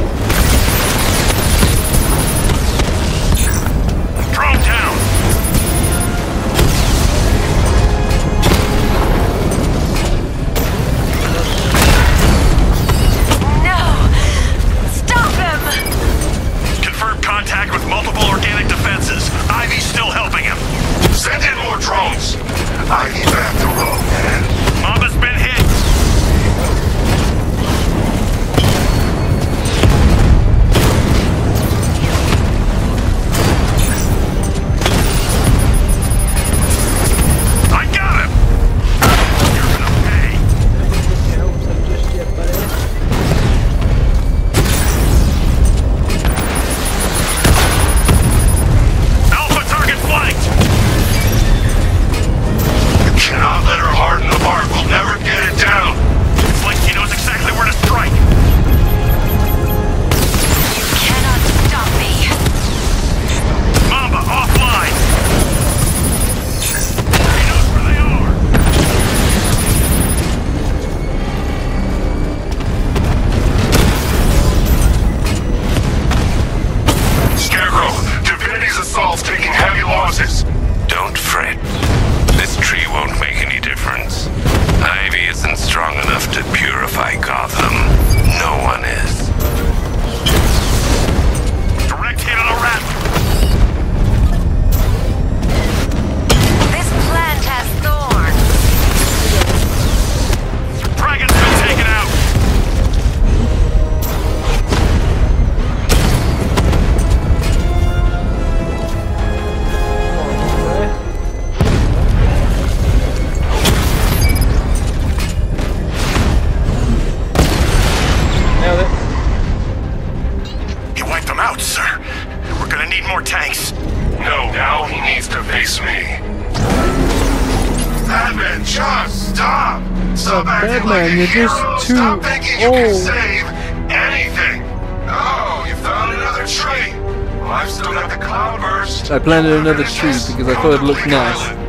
planted another tree because I thought it looked nice.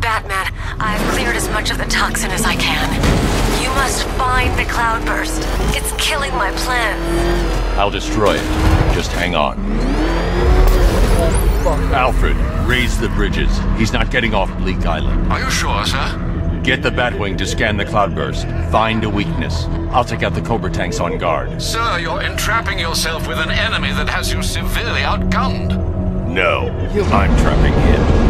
Batman, I've cleared as much of the toxin as I can. You must find the cloudburst. It's killing my plan. I'll destroy it. Just hang on. Alfred, raise the bridges. He's not getting off Bleak Island. Are you sure, sir? Get the Batwing to scan the cloudburst. Find a weakness. I'll take out the Cobra tanks on guard. Sir, you're entrapping yourself with an enemy that has you severely outgunned. No, I'm trapping him.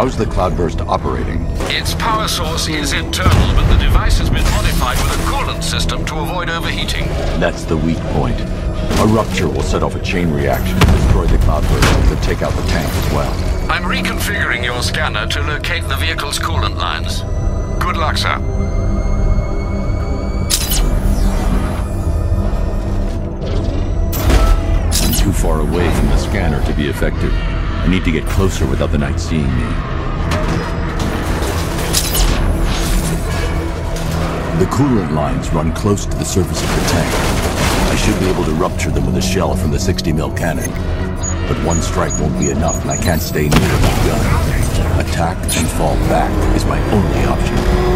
How's the cloudburst operating? Its power source is internal, but the device has been modified with a coolant system to avoid overheating. That's the weak point. A rupture will set off a chain reaction, destroy the cloudburst, and take out the tank as well. I'm reconfiguring your scanner to locate the vehicle's coolant lines. Good luck, sir. I'm too far away from the scanner to be effective. I need to get closer without the knight seeing me. The coolant lines run close to the surface of the tank. I should be able to rupture them with a shell from the 60 mil cannon. But one strike won't be enough, and I can't stay near that gun. Attack and fall back is my only option.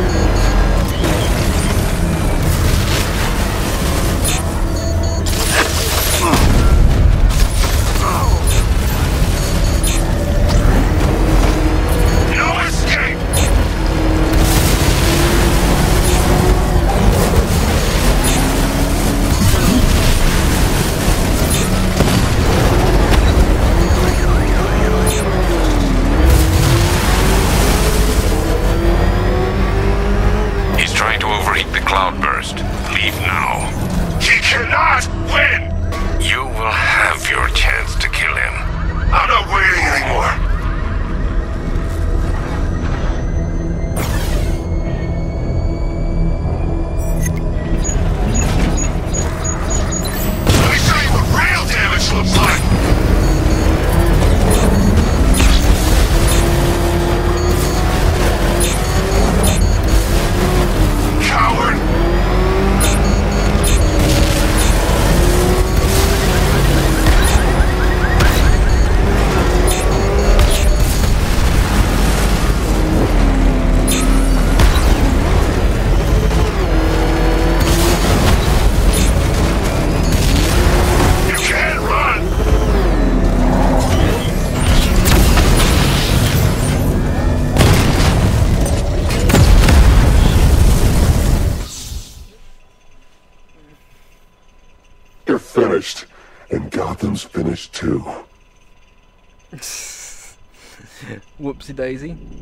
Daisy.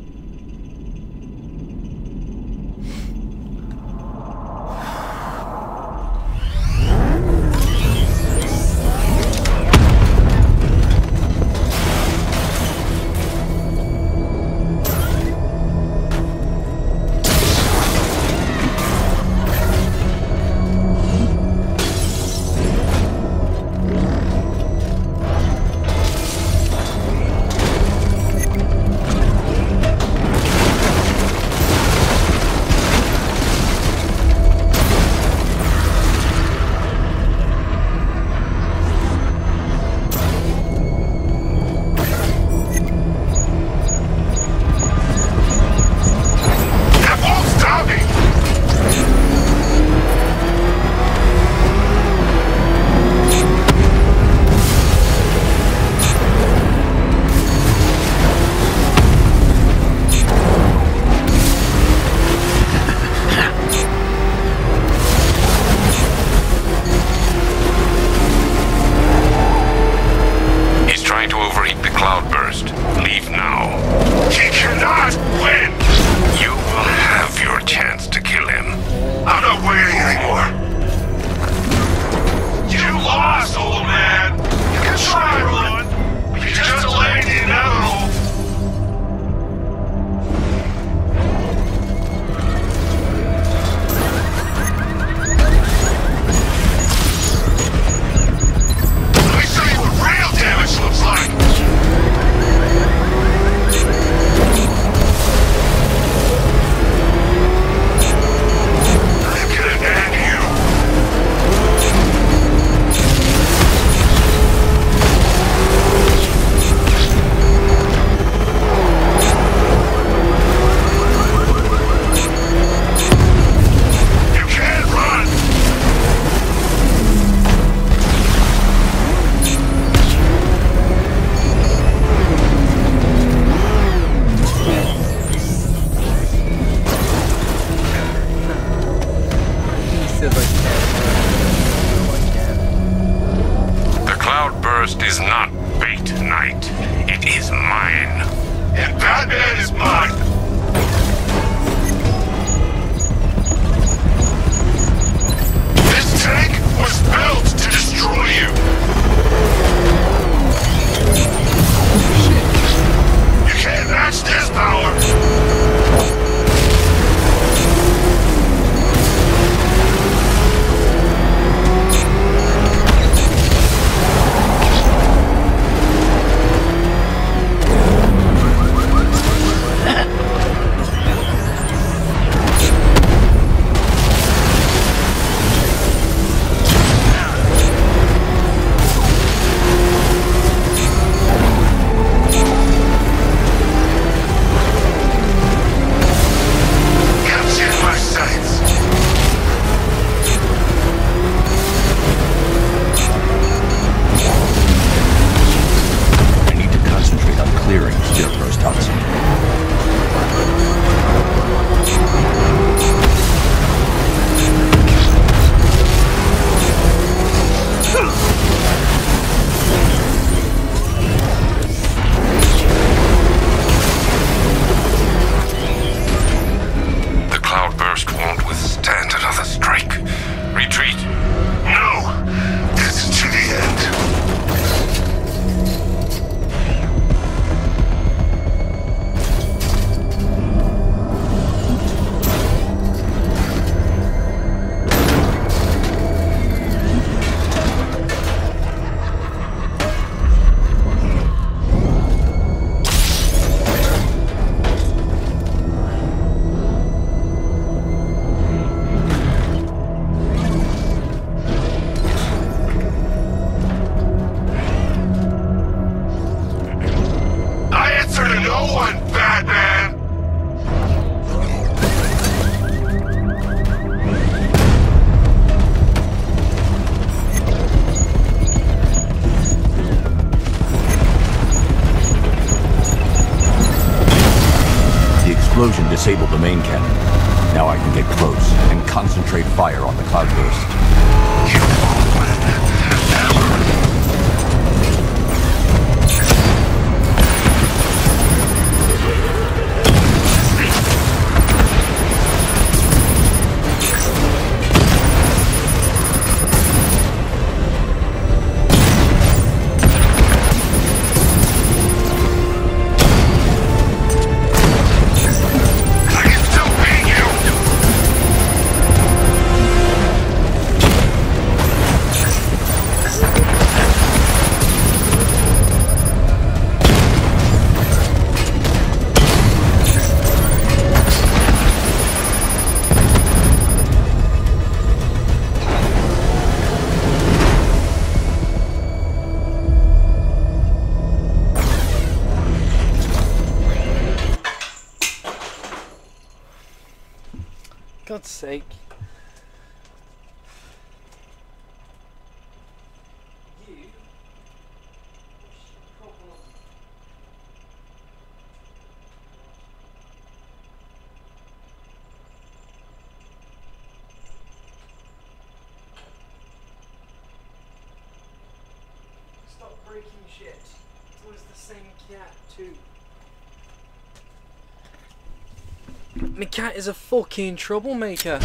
Cat is a fucking troublemaker.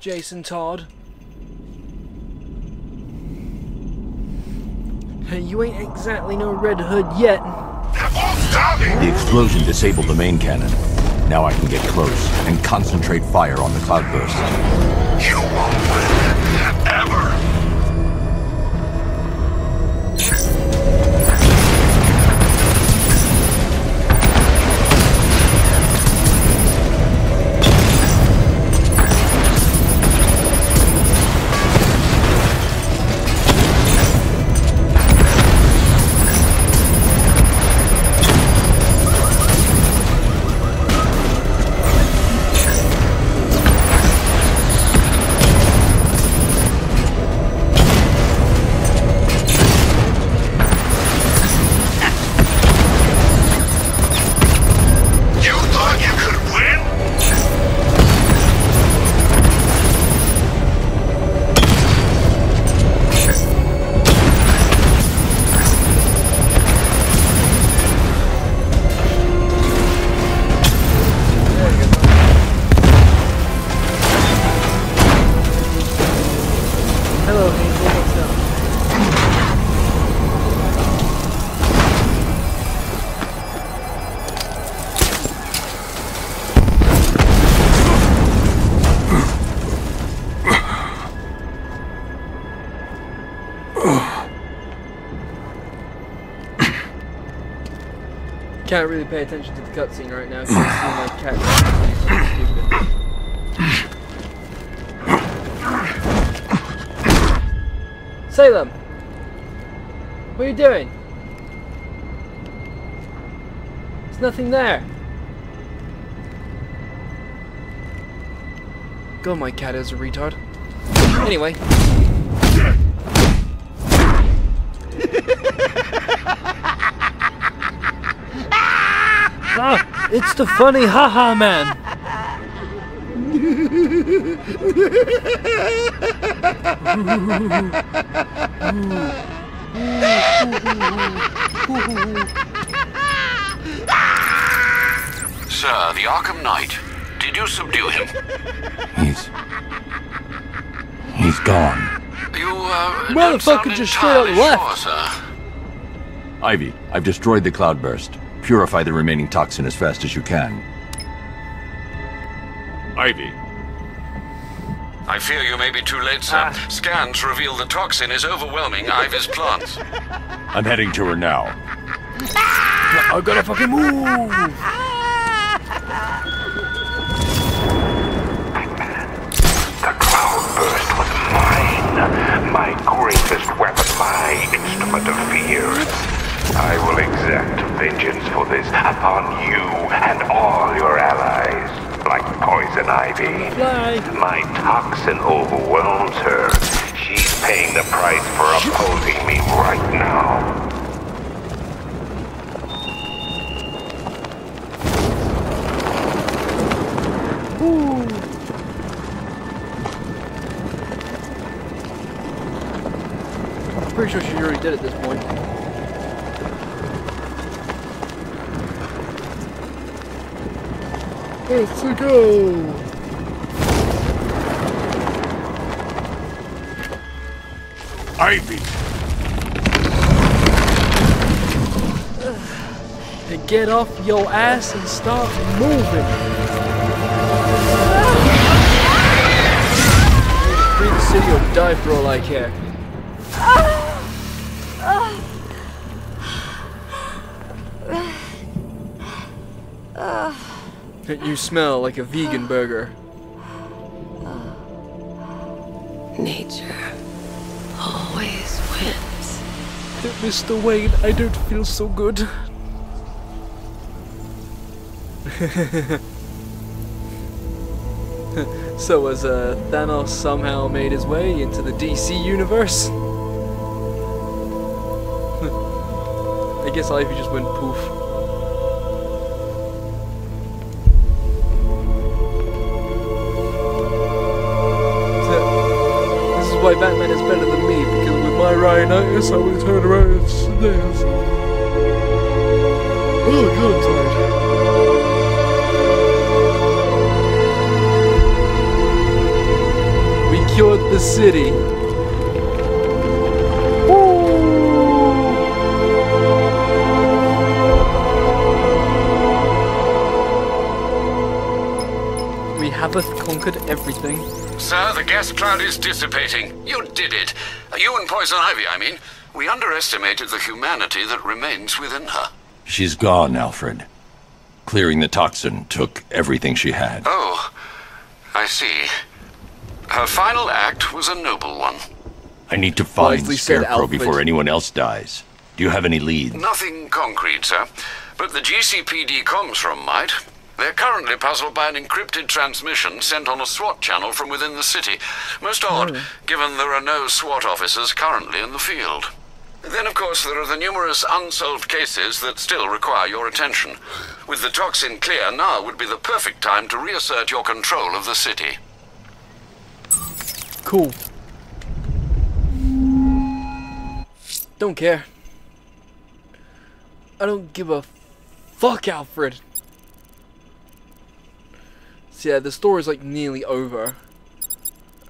Jason Todd. Hey, you ain't exactly no Red Hood yet. The explosion disabled the main cannon. Now I can get close and concentrate fire on the cloudburst. You won't win. Ever. Can't really pay attention to the cutscene right now because my cat stupid. Salem! What are you doing? There's nothing there. God, my cat is a retard. Anyway. it's the funny haha man. Sir, the Arkham Knight. Did you subdue him? He's. He's gone. You, uh, don't Motherfucker sound just straight up left. Sure, sir. Ivy, I've destroyed the cloudburst. Purify the remaining toxin as fast as you can. Ivy. I fear you may be too late, sir. Ah. Scans reveal the toxin is overwhelming Ivy's plants. I'm heading to her now. Ah! I gotta fucking move. The cloudburst was mine. My greatest weapon, my instrument of fear. I will exact vengeance for this upon you and all your allies. Like poison ivy. My toxin overwhelms her. She's paying the price for opposing me right now. Ooh. I'm pretty sure she already did at this point. Let's go. Ivy! And get off your ass and start moving. Free the city or die for all I care. You smell like a vegan burger. Nature always wins. Mr. Wayne, I don't feel so good. so has uh, Thanos somehow made his way into the DC universe? I guess Ivy just went poof. Why Batman is better than me, because with my rhinitis I would turn around and sneeze. Oh god, tired. We cured the city. We have conquered everything. Sir, the gas cloud is dissipating. You did it. You and Poison Ivy, I mean. We underestimated the humanity that remains within her. She's gone, Alfred. Clearing the toxin took everything she had. Oh, I see. Her final act was a noble one. I need to find Wisely Scarecrow before anyone else dies. Do you have any leads? Nothing concrete, sir. But the GCPD comes from might. They're currently puzzled by an encrypted transmission sent on a SWAT channel from within the city. Most odd, hmm. given there are no SWAT officers currently in the field. Then, of course, there are the numerous unsolved cases that still require your attention. With the toxin clear, now would be the perfect time to reassert your control of the city. Cool. Don't care. I don't give a fuck, Alfred. So yeah, the story's like nearly over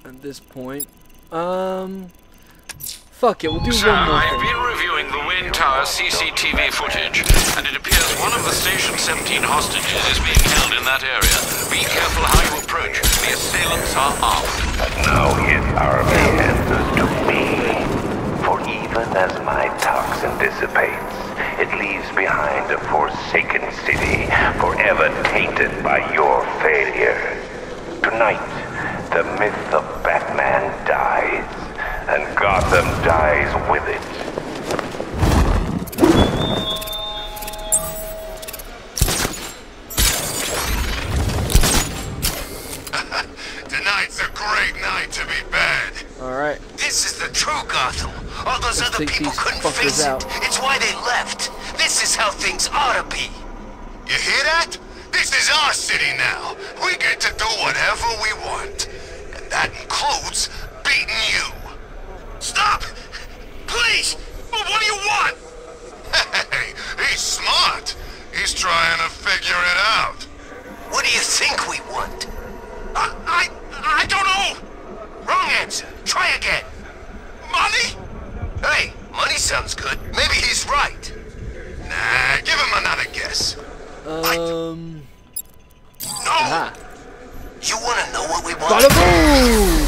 at this point. Um, fuck it, we'll do Sir, one more I've thing. been reviewing the Wayne Tower CCTV footage, and it appears one of the Station 17 hostages is being held in that area. Be careful how you approach. The assailants are armed. Now his army answers to me. For even as my toxin dissipates, it leaves behind a forsaken city, forever tainted by your failure. Tonight, the myth of Batman dies, and Gotham dies with it. Tonight's a great night to be. Alright. This is the true Gotham. All those Let's other people couldn't fuckers face out. it. It's why they left. This is how things ought to be. You hear that? This is our city now. We get to do whatever we want. And that includes beating you. Stop! Please! Well, what do you want? Hey, he's smart. He's trying to figure it out. What do you think we want? I, I, I don't know. Wrong answer. Try again. Money? Hey, money sounds good. Maybe he's right. Nah, give him another guess. Um. No! Aha. You want to know what we want? Bada boom!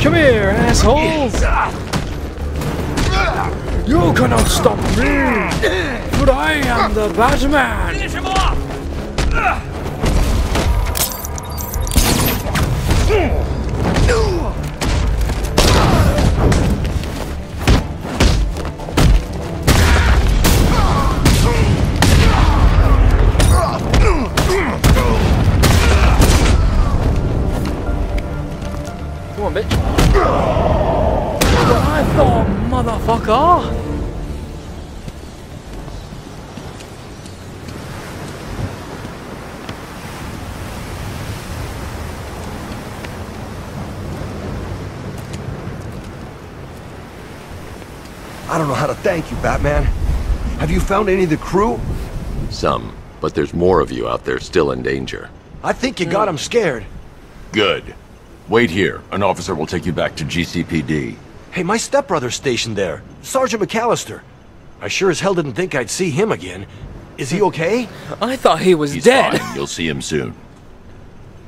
Come here, assholes! You cannot stop me! But I am the Batman! Finish him off! Come on, bitch. What motherfucker! I don't know how to thank you, Batman. Have you found any of the crew? Some. But there's more of you out there still in danger. I think you got them scared. Good. Wait here. An officer will take you back to GCPD. Hey, my stepbrother's stationed there. Sergeant McAllister. I sure as hell didn't think I'd see him again. Is he okay? I thought he was He's dead. fine. You'll see him soon.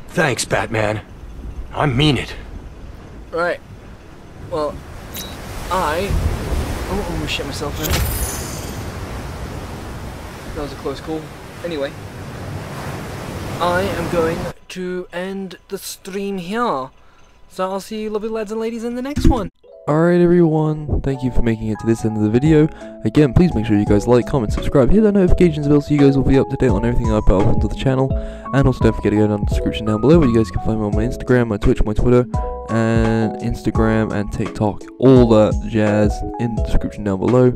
Thanks, Batman. I mean it. Right. Well, I. Oh, I'm shit myself now. That was a close call. Anyway, I am going to end the stream here. So I'll see you lovely lads and ladies in the next one. Alright everyone, thank you for making it to this end of the video. Again, please make sure you guys like, comment, subscribe, hit that notifications bell so you guys will be up to date on everything I put up onto the channel. And also don't forget to go down the description down below where you guys can find me on my Instagram, my Twitch, my Twitter, and Instagram and TikTok. All that jazz in the description down below.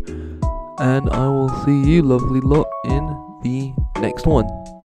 And I will see you lovely lot in the next one.